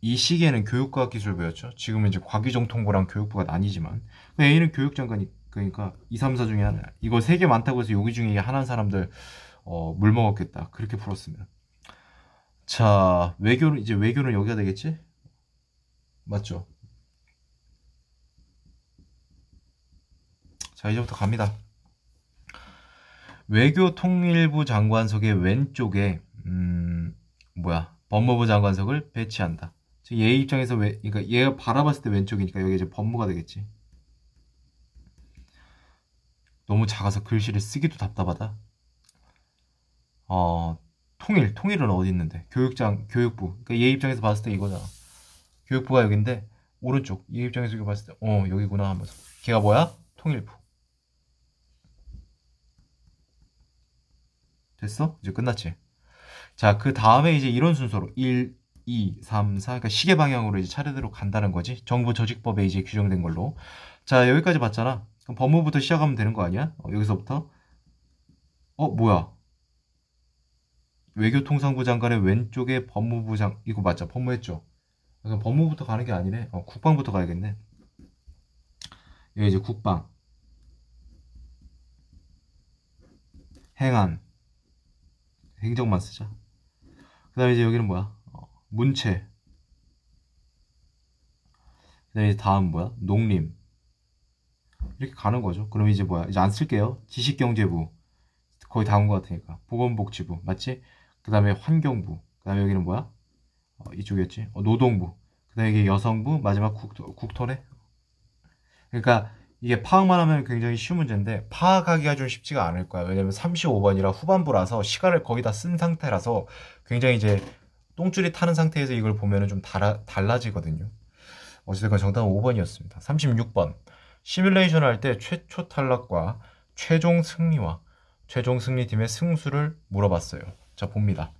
이 시기에는 교육과학기술부였죠. 지금은 이제 과기정통부랑 교육부가 나뉘지만 A는 교육장관이 그러니까 2, 3, 4 중에 하나. 이거 세 개 많다고 해서 여기 중에 하나인 사람들 어, 물 먹었겠다. 그렇게 풀었으면. 자, 외교는 이제 외교는 여기가 되겠지? 맞죠? 자, 이제부터 갑니다. 외교통일부 장관석의 왼쪽에 음, 뭐야? 법무부 장관석을 배치한다. 얘 입장에서 왜 그러니까 얘가 바라봤을 때 왼쪽이니까 여기 이제 법무가 되겠지. 너무 작아서 글씨를 쓰기도 답답하다. 어, 통일, 통일은 어디 있는데? 교육장, 교육부. 그러니까 얘 입장에서 봤을 때 이거잖아. 교육부가 여긴데, 오른쪽. 얘 입장에서 봤을 때, 어, 여기구나 하면서. 걔가 뭐야? 통일부. 됐어? 이제 끝났지? 자, 그 다음에 이제 이런 순서로 1, 2, 3, 4. 그러니까 시계 방향으로 이제 차례대로 간다는 거지. 정부 조직법에 이제 규정된 걸로. 자, 여기까지 봤잖아. 그럼 법무부터 시작하면 되는 거 아니야? 어, 여기서부터? 어 뭐야? 외교통상부 장관의 왼쪽에 법무부 장 이거 맞죠? 법무했죠? 그럼 법무부터 가는 게 아니네. 어, 국방부터 가야겠네. 여기 이제 국방. 행안. 행정만 쓰자. 그 다음에 이제 여기는 뭐야? 어, 문체. 그 다음에 다음 뭐야? 농림 이렇게 가는 거죠. 그럼 이제 뭐야? 이제 안 쓸게요. 지식경제부. 거의 다 온 것 같으니까. 보건복지부. 맞지? 그 다음에 환경부. 그 다음에 여기는 뭐야? 어, 이쪽이었지? 어, 노동부. 그 다음에 이게 여성부. 마지막 국토, 국토네? 그러니까 이게 파악만 하면 굉장히 쉬운 문제인데 파악하기가 좀 쉽지가 않을 거야. 왜냐면 35번이라 후반부라서 시간을 거의 다 쓴 상태라서 굉장히 이제 똥줄이 타는 상태에서 이걸 보면은 좀 달라, 달라지거든요. 어쨌든 정답은 5번이었습니다. 36번. 시뮬레이션 할 때 최초 탈락과 최종 승리와 최종 승리팀의 승수를 물어봤어요. 자, 봅니다.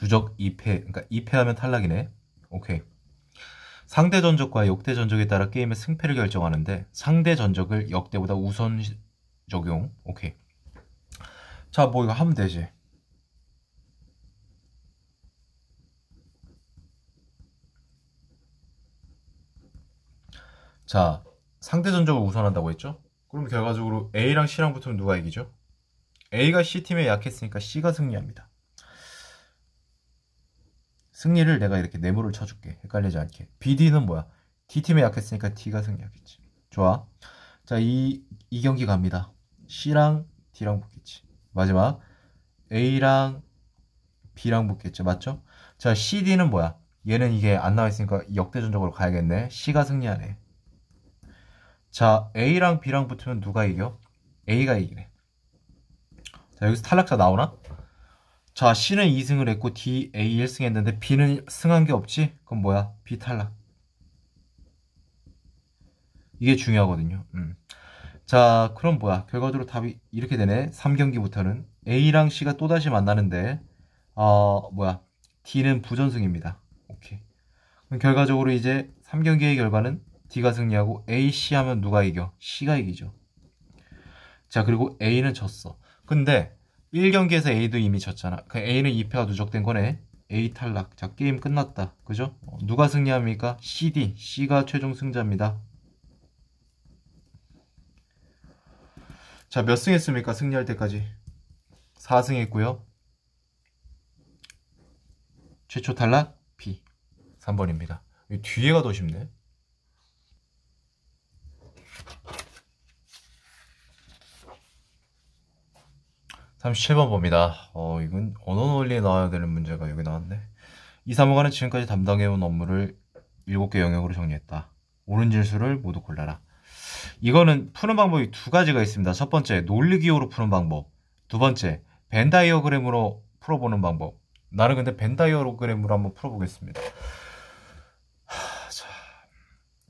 누적 2패, 그러니까 2패하면 탈락이네. 오케이. 상대 전적과 역대 전적에 따라 게임의 승패를 결정하는데 상대 전적을 역대보다 우선 적용. 오케이. 자, 뭐 이거 하면 되지. 자, 상대 전적을 우선한다고 했죠? 그럼 결과적으로 A랑 C랑 붙으면 누가 이기죠? A가 C팀에 약했으니까 C가 승리합니다. 승리를 내가 이렇게 네모를 쳐줄게. 헷갈리지 않게. BD는 뭐야? D팀에 약했으니까 D가 승리하겠지. 좋아. 자, 이, 이 경기 갑니다. C랑 D랑 붙겠지. 마지막. A랑 B랑 붙겠죠. 맞죠? 자, CD는 뭐야? 얘는 이게 안 나와있으니까 역대전적으로 가야겠네. C가 승리하네. 자, A랑 B랑 붙으면 누가 이겨? A가 이기네. 자, 여기서 탈락자 나오나? 자, C는 2승을 했고 D, A 1승 했는데 B는 승한 게 없지? 그럼 뭐야? B 탈락. 이게 중요하거든요. 음. 자, 그럼 뭐야? 결과적으로 답이 이렇게 되네. 3경기부터는 A랑 C가 또다시 만나는데 어, 뭐야? D는 부전승입니다. 오케이. 그럼 결과적으로 이제 3경기의 결과는 D가 승리하고 A, C 하면 누가 이겨? C가 이기죠. 자, 그리고 A는 졌어. 근데 1경기에서 A도 이미 졌잖아. 그 A는 2패가 누적된 거네. A 탈락. 자, 게임 끝났다. 그죠? 어, 누가 승리합니까? CD. C가 최종 승자입니다. 자, 몇 승 했습니까? 승리할 때까지. 4승 했고요. 최초 탈락 B. 3번입니다. 뒤에가 더 쉽네. 37번 봅니다. 어, 이건 언어 논리에 나와야 되는 문제가 여기 나왔네. 이 사무관은 지금까지 담당해온 업무를 7개 영역으로 정리했다. 옳은 진수를 모두 골라라. 이거는 푸는 방법이 두 가지가 있습니다. 첫 번째, 논리 기호로 푸는 방법. 두 번째, 벤 다이어그램으로 풀어보는 방법. 나는 근데 벤 다이어그램으로 한번 풀어보겠습니다. 하, 자,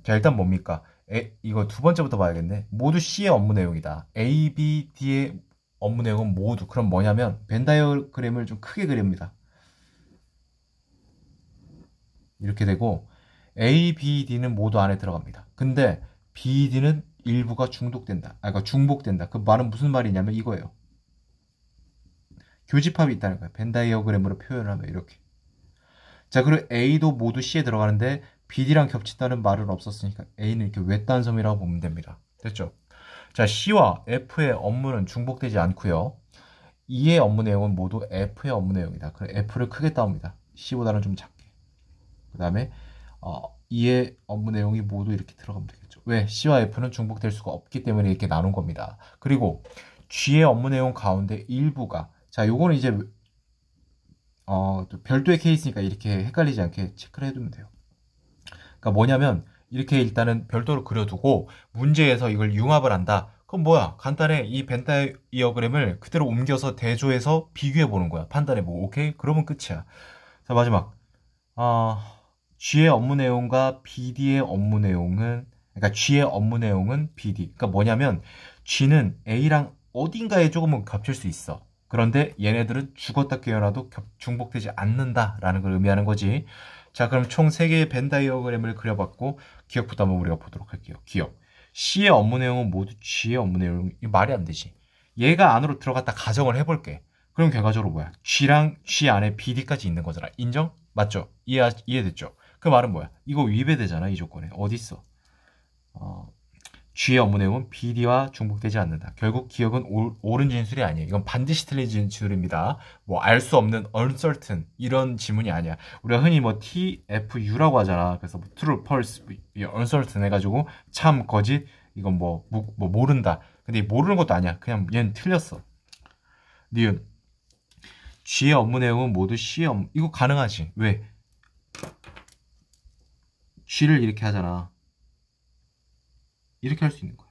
자, 일단 뭡니까? 에, 이거 두 번째부터 봐야겠네. 모두 C의 업무 내용이다. A, B, D의 업무 내용은 모두 그럼 뭐냐면 벤 다이어그램을 좀 크게 그립니다. 이렇게 되고 A, B, D는 모두 안에 들어갑니다. 근데 B, D는 일부가 중독된다. 아, 그러니까 중복된다. 그 말은 무슨 말이냐면 이거예요. 교집합이 있다는 거예요. 벤 다이어그램으로 표현을 하면 이렇게. 자, 그리고 A도 모두 C에 들어가는데 BD랑 겹친다는 말은 없었으니까 A는 이렇게 외딴섬이라고 보면 됩니다. 됐죠? 자, C와 F의 업무는 중복되지 않고요. E의 업무 내용은 모두 F의 업무 내용이다. 그럼 F를 크게 따옵니다. C보다는 좀 작게. 그 다음에 어, E의 업무 내용이 모두 이렇게 들어가면 되겠죠. 왜? C와 F는 중복될 수가 없기 때문에 이렇게 나눈 겁니다. 그리고 G의 업무 내용 가운데 일부가 자, 요거는 이제 어, 별도의 케이스니까 이렇게 헷갈리지 않게 체크를 해두면 돼요. 그러니까 뭐냐면 이렇게 일단은 별도로 그려두고 문제에서 이걸 융합을 한다. 그럼 뭐야? 간단해. 이 벤타이어그램을 그대로 옮겨서 대조해서 비교해 보는 거야. 판단해 보고. 오케이? 그러면 끝이야. 자, 마지막. 아, G의 업무 내용과 BD의 업무 내용은, 그러니까 G의 업무 내용은 BD. 그러니까 뭐냐면, G는 A랑 어딘가에 조금은 겹칠 수 있어. 그런데 얘네들은 죽었다 깨어나도 중복되지 않는다라는 걸 의미하는 거지. 자, 그럼 총 3개의 벤 다이어그램을 그려봤고 기억부터 한번 우리가 보도록 할게요. 기억. C의 업무 내용은 모두 G의 업무 내용. 이 말이 안 되지. 얘가 안으로 들어갔다 가정을 해볼게. 그럼 결과적으로 뭐야? G랑 G 안에 BD까지 있는 거잖아. 인정? 맞죠? 이해, 이해됐죠? 그 말은 뭐야? 이거 위배되잖아, 이 조건에. 어딨어? 어, G의 업무 내용은 BD와 중복되지 않는다. 결국 기억은 오, 옳은 진술이 아니에요. 이건 반드시 틀린 진술입니다. 뭐 알 수 없는 uncertain 이런 지문이 아니야. 우리가 흔히 뭐 TFU라고 하잖아. 그래서 뭐 true, false, uncertain 해가지고 참, 거짓 이건 뭐, 뭐, 뭐 모른다. 근데 모르는 것도 아니야. 그냥 얘는 틀렸어. 니은 G의 업무 내용은 모두 C의 업무 이거 가능하지. 왜? G를 이렇게 하잖아. 이렇게 할 수 있는 거예요.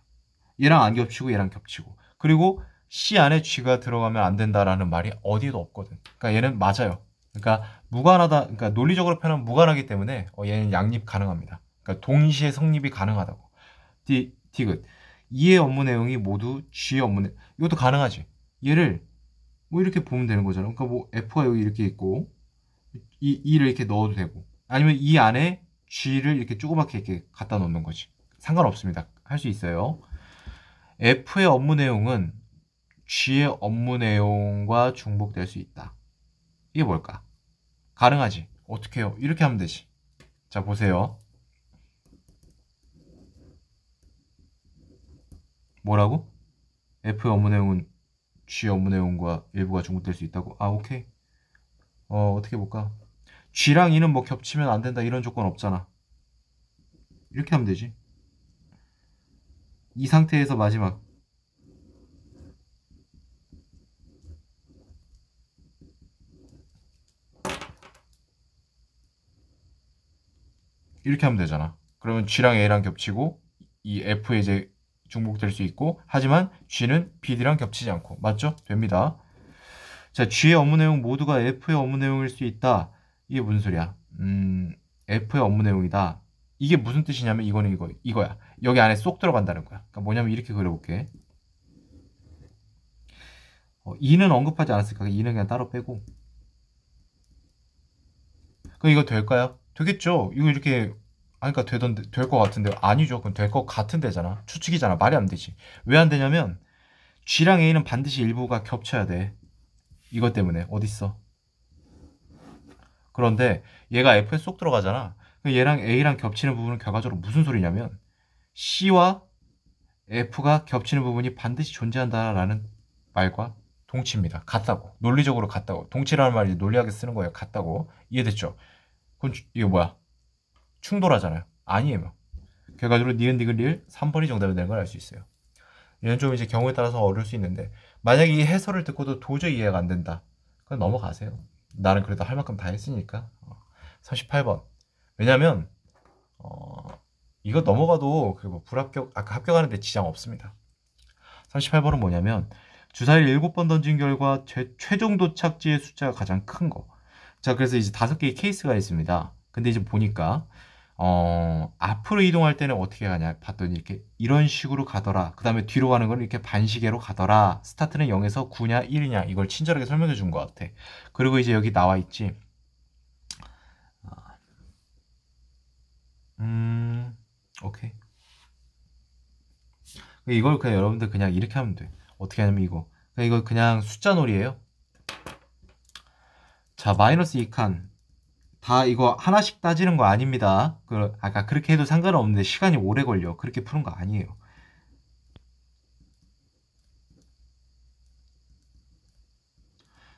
얘랑 안 겹치고 얘랑 겹치고. 그리고 C 안에 G가 들어가면 안 된다라는 말이 어디에도 없거든. 그러니까 얘는 맞아요. 그러니까 무관하다. 그러니까 논리적으로 표현하면 무관하기 때문에 어, 얘는 양립 가능합니다. 그러니까 동시에 성립이 가능하다고. 디, 디귿. 이의 업무 내용이 모두 G의 업무 내용. 이것도 가능하지. 얘를 뭐 이렇게 보면 되는 거잖아. 그러니까 뭐 F가 여기 이렇게 있고 이, E를 이렇게 넣어도 되고 아니면 이 안에 G를 이렇게 조그맣게 이렇게 갖다 놓는 거지. 상관없습니다. 할 수 있어요. F의 업무 내용은 G의 업무 내용과 중복될 수 있다. 이게 뭘까? 가능하지. 어떻게 해요? 이렇게 하면 되지. 자, 보세요. 뭐라고? F의 업무 내용은 G 업무 내용과 일부가 중복될 수 있다고? 아, 오케이. 어, 어떻게 볼까? G랑 E는 뭐 겹치면 안 된다 이런 조건 없잖아. 이렇게 하면 되지. 이 상태에서 마지막 이렇게 하면 되잖아. 그러면 G랑 A랑 겹치고 이 F에 이제 중복될 수 있고 하지만 G는 BD랑 겹치지 않고 맞죠? 됩니다. 자, G의 업무 내용 모두가 F의 업무 내용일 수 있다. 이게 무슨 소리야? 음, F의 업무 내용이다. 이게 무슨 뜻이냐면 이거는 이거 이거야. 여기 안에 쏙 들어간다는 거야. 그러니까 뭐냐면 이렇게 그려볼게. 어, 2는 언급하지 않았을까? 2는 그냥 따로 빼고. 그럼 이거 될까요? 되겠죠. 이거 이렇게 아니까 그러니까 되던데 될 것 같은데 아니죠. 그럼 될것 같은데잖아. 추측이잖아. 말이 안 되지. 왜 안 되냐면 G랑 A는 반드시 일부가 겹쳐야 돼. 이것 때문에 어딨어? 그런데 얘가 F에 쏙 들어가잖아. 얘랑 A랑 겹치는 부분은 결과적으로 무슨 소리냐면 C와 F가 겹치는 부분이 반드시 존재한다라는 말과 동치입니다. 같다고. 논리적으로 같다고. 동치라는 말이 논리하게 쓰는 거예요. 같다고. 이해됐죠? 그건 이게 뭐야? 충돌하잖아요. 아니에요. 결과적으로 니은 디귿 리을 3번이 정답이 되는 걸 알 수 있어요. 얘는 좀 이제 경우에 따라서 어려울 수 있는데 만약에 이 해설을 듣고도 도저히 이해가 안 된다. 그럼 넘어가세요. 나는 그래도 할 만큼 다 했으니까. 38번. 어, 왜냐면 어, 이거 넘어가도 그리고 불합격 아까 합격하는데 지장 없습니다. 38번은 뭐냐면 주사위를 7번 던진 결과 최, 최종 도착지의 숫자가 가장 큰 거. 자, 그래서 이제 다섯 개의 케이스가 있습니다. 근데 이제 보니까 어, 앞으로 이동할 때는 어떻게 가냐 봤더니 이렇게 이런 식으로 가더라. 그 다음에 뒤로 가는 건 이렇게 반시계로 가더라. 스타트는 0에서 9냐 1이냐 이걸 친절하게 설명해 준 것 같아. 그리고 이제 여기 나와 있지. 음, 오케이. 이걸 그냥 여러분들 그냥 이렇게 하면 돼. 어떻게 하냐면 이거. 이거 그냥 숫자 놀이에요. 자, 마이너스 2칸. 다 이거 하나씩 따지는 거 아닙니다. 그 아까 그렇게 해도 상관은 없는데 시간이 오래 걸려. 그렇게 푸는 거 아니에요.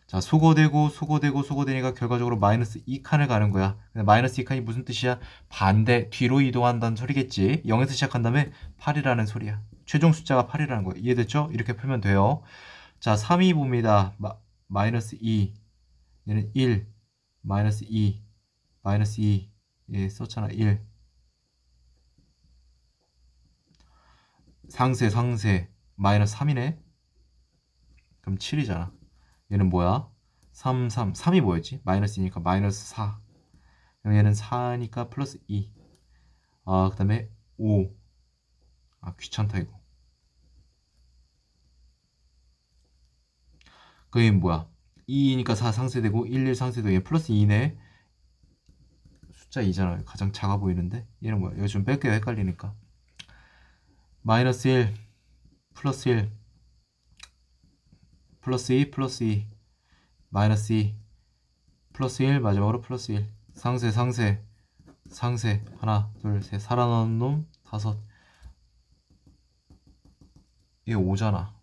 자, 소거되고 소거되고 소거되니까 결과적으로 마이너스 2칸을 가는 거야. 근데 마이너스 2칸이 무슨 뜻이야? 반대, 뒤로 이동한다는 소리겠지. 0에서 시작한 다음에 8이라는 소리야. 최종 숫자가 8이라는 거야. 이해됐죠? 이렇게 풀면 돼요. 자, 3이 봅니다. 마, 마이너스 2. 얘는 1, 마이너스 2. 마이너스 2 예, 썼잖아 1 상세 상세 마이너스 3이네 그럼 7이잖아 얘는 뭐야? 3 3 3이 뭐였지? 마이너스니까 마이너스 4 그럼 얘는 4니까 플러스 2 아 그 다음에 5 아 귀찮다 이거. 그게 뭐야? 2니까 4 상쇄되고 1, 1 상쇄되고 얘 플러스 2네. 숫자 2잖아요. 가장 작아 보이는데? 얘는 뭐야? 여기 좀 뺄게요. 헷갈리니까. 마이너스 1 플러스 1 플러스 2 플러스 2 마이너스 2 플러스 1 마지막으로 플러스 1 상쇄 상쇄 상세. 하나 둘 셋. 살아남은 놈 다섯. 이게 5잖아.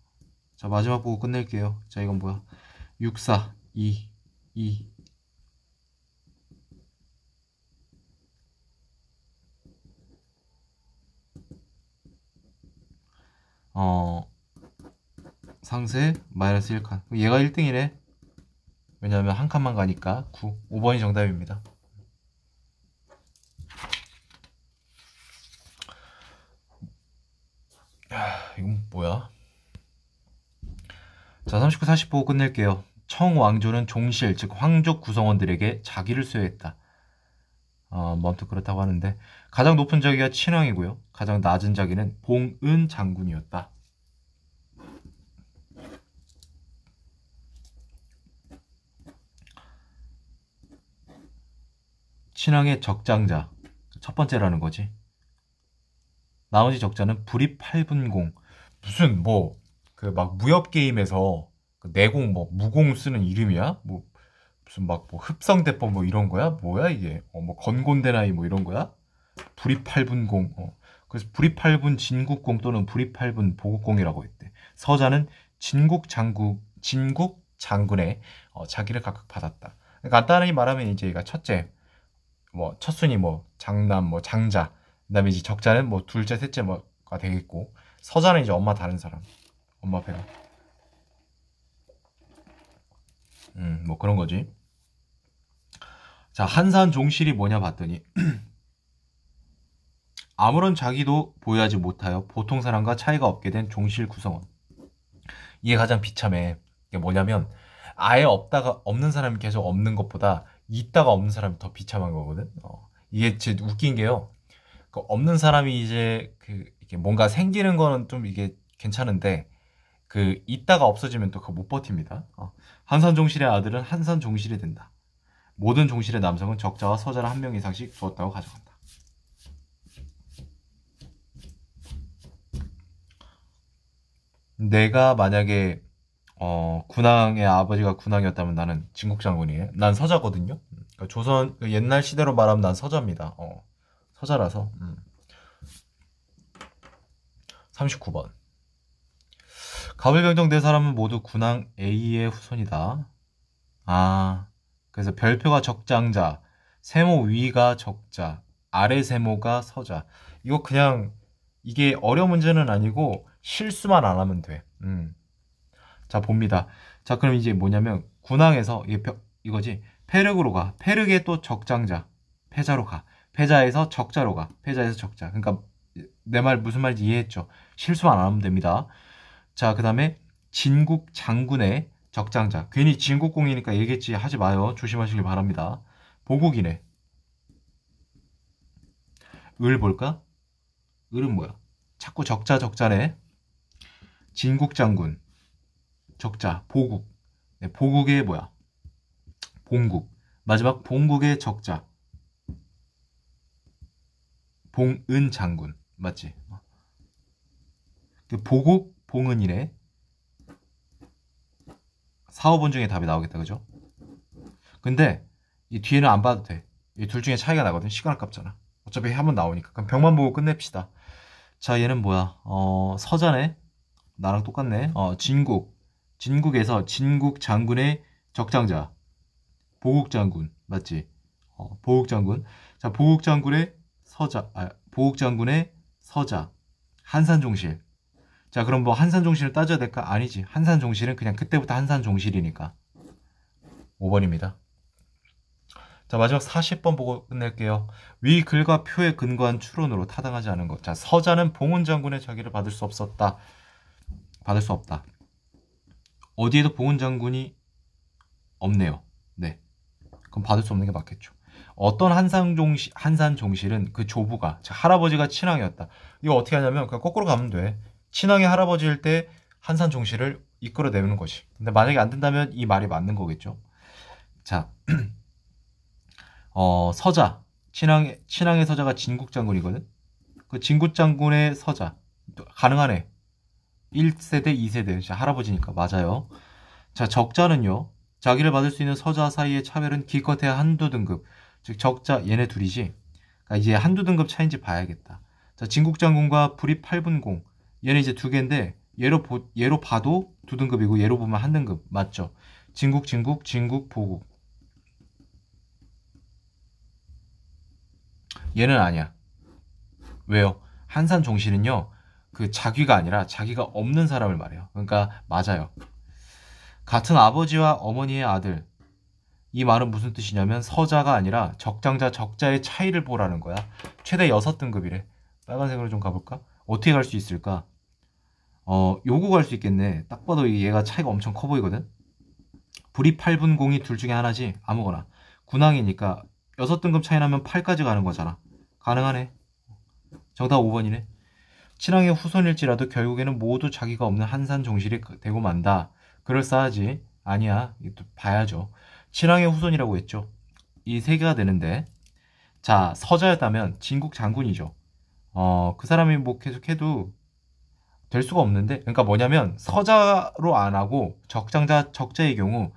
자 마지막 보고 끝낼게요. 자 이건 뭐야? 6 4 2 2 어, 상세 마이너스 1칸. 얘가 1등이네. 왜냐하면 한 칸만 가니까 9. 5번이 정답입니다. 야, 이건 뭐야? 자, 39, 40 보고 끝낼게요. 청왕조는 종실, 즉 황족 구성원들에게 자기를 수여했다. 어, 먼트 그렇다고 하는데 가장 높은 자기가 친왕이고요. 가장 낮은 자기는 봉은 장군이었다. 친왕의 적장자 첫 번째라는 거지. 나머지 적자는 불입 8분공 무슨 뭐 그 막 무협 게임에서 그 내공 뭐 무공 쓰는 이름이야? 뭐 무슨 막 뭐 흡성대법 뭐 이런 거야? 뭐야 이게? 어, 뭐 건곤대나이 뭐 이런 거야? 불입 8분공. 어. 그래서 불입 8분 진국공 또는 불입 8분 보국공이라고 했대. 서자는 진국 장국 진국 장군의 어, 자기를 각각 받았다. 간단히 말하면 이제 얘가 첫째 뭐 첫순이 뭐 장남 뭐 장자 그다음에 이제 적자는 뭐 둘째 셋째 뭐가 되겠고 서자는 이제 엄마 다른 사람 엄마 배가 음 뭐 그런 거지 자, 한산 종실이 뭐냐 봤더니 아무런 자기도 보유하지 못하여 보통 사람과 차이가 없게 된 종실 구성원. 이게 가장 비참해. 이게 뭐냐면 아예 없다가 없는 사람이 계속 없는 것보다 있다가 없는 사람이 더 비참한 거거든. 어. 이게 진짜 웃긴 게요. 그 없는 사람이 이제 그 이게 뭔가 생기는 거는 좀 이게 괜찮은데 그 있다가 없어지면 또 그거 못 버팁니다. 어. 한산 종실의 아들은 한산 종실이 된다. 모든 종실의 남성은 적자와 서자를 한 명 이상씩 두었다고 가져간다. 내가 만약에 어, 군왕의 아버지가 군왕이었다면 나는 진국 장군이에요. 난 서자거든요. 그러니까 조선 그 옛날 시대로 말하면 난 서자입니다. 어, 서자라서. 음. 39번. 가불병정 네 사람은 모두 군왕 A의 후손이다. 아, 그래서 별표가 적장자, 세모 위가 적자, 아래 세모가 서자. 이거 그냥 이게 어려운 문제는 아니고 실수만 안 하면 돼. 음. 자, 봅니다. 자, 그럼 이제 뭐냐면 군항에서 이게 이거지. 페르그로 가. 페르게 또 적장자. 패자로 가. 패자에서 적자로 가. 패자에서 적자. 그러니까 내 말 무슨 말인지 이해했죠? 실수만 안 하면 됩니다. 자, 그다음에 진국 장군의 적장자. 괜히 진국공이니까 얘기했지 하지 마요. 조심하시길 바랍니다. 보국이네. 을 볼까? 을은 뭐야? 자꾸 적자 적자네. 진국 장군. 적자, 보국. 네, 보국의 뭐야? 봉국. 마지막 봉국의 적자. 봉은 장군. 맞지? 그 보국, 봉은이래. 4, 5번 중에 답이 나오겠다. 그죠? 근데 이 뒤에는 안 봐도 돼. 이 둘 중에 차이가 나거든. 시간 아깝잖아. 어차피 한번 나오니까. 그럼 병만 보고 끝냅시다. 자, 얘는 뭐야? 어, 서자네. 나랑 똑같네. 어, 진국. 진국에서 진국 장군의 적장자 보국 장군 맞지? 어, 보국 장군. 자, 보국 장군의 서자, 아, 보국 장군의 서자 한산 종실. 자, 그럼 뭐 한산 종실을 따져야 될까? 아니지. 한산 종실은 그냥 그때부터 한산 종실이니까. 5번입니다. 자, 마지막 40번 보고 끝낼게요. 위 글과 표에 근거한 추론으로 타당하지 않은 것. 자, 서자는 봉훈 장군의 자기를 받을 수 없었다. 받을 수 없다. 어디에도 봉은 장군이 없네요. 네. 그럼 받을 수 없는 게 맞겠죠. 어떤 한산 종실, 한산 종실은 그 조부가, 즉 할아버지가 친왕이었다. 이거 어떻게 하냐면 그냥 거꾸로 가면 돼. 친왕의 할아버지일 때 한산 종실을 이끌어내는 것이. 근데 만약에 안 된다면 이 말이 맞는 거겠죠. 자, 어, 서자. 친왕의, 친왕의 서자가 진국 장군이거든. 그 진국 장군의 서자. 가능하네. 1세대, 2세대. 할아버지니까. 맞아요. 자, 적자는요. 자기를 받을 수 있는 서자 사이의 차별은 기껏해야 한두 등급. 즉, 적자, 얘네 둘이지. 그러니까 이제 한두 등급 차인지 봐야겠다. 자, 진국장군과 불입 8분공. 얘는 이제 두 개인데, 얘로, 보, 얘로 봐도 두 등급이고, 얘로 보면 한 등급. 맞죠? 진국, 진국, 진국, 보국. 얘는 아니야. 왜요? 한산 종실은요, 그 자기가 아니라 자기가 없는 사람을 말해요. 그러니까 맞아요. 같은 아버지와 어머니의 아들. 이 말은 무슨 뜻이냐면 서자가 아니라 적장자 적자의 차이를 보라는 거야. 최대 6등급이래. 빨간색으로 좀 가볼까? 어떻게 갈 수 있을까? 어, 요거 갈 수 있겠네. 딱 봐도 얘가 차이가 엄청 커 보이거든? 불이 8분 공이 둘 중에 하나지. 아무거나. 군항이니까 6등급 차이 나면 8까지 가는 거잖아. 가능하네. 정답 5번이네. 친왕의 후손일지라도 결국에는 모두 자기가 없는 한산 종실이 되고 만다. 그럴싸하지? 아니야. 이것도 봐야죠. 친왕의 후손이라고 했죠. 이 세 개가 되는데 자 서자였다면 진국 장군이죠. 어, 그 사람이 뭐 계속해도 될 수가 없는데 그러니까 뭐냐면 서자로 안 하고 적장자 적자의 경우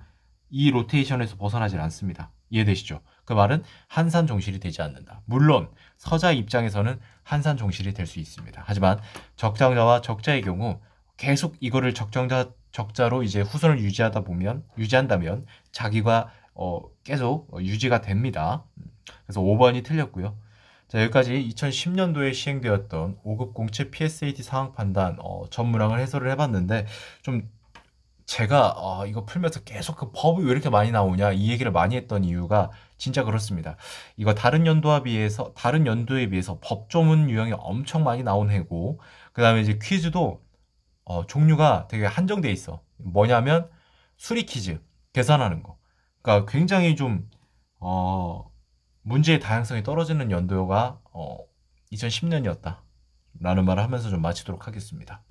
이 로테이션에서 벗어나질 않습니다. 이해되시죠? 그 말은 한산 종실이 되지 않는다. 물론 서자 입장에서는 한산 종실이 될 수 있습니다. 하지만 적장자와 적자의 경우 계속 이거를 적정자 적자로 이제 후손을 유지하다 보면 유지한다면 자기가 어, 계속 어, 유지가 됩니다. 그래서 5번이 틀렸고요. 자, 여기까지 2010년도에 시행되었던 5급 공채 PSAT 상황 판단 어, 전문항을 해설을 해봤는데 좀 제가 어, 이거 풀면서 계속 그 법이 왜 이렇게 많이 나오냐 이 얘기를 많이 했던 이유가 진짜 그렇습니다. 이거 다른 연도와 비해서 다른 연도에 비해서 법조문 유형이 엄청 많이 나온 해고 그 다음에 이제 퀴즈도 어, 종류가 되게 한정돼 있어. 뭐냐면 수리 퀴즈 계산하는 거. 그러니까 굉장히 좀 어, 문제의 다양성이 떨어지는 연도가 어, 2010년이었다. 라는 말을 하면서 좀 마치도록 하겠습니다.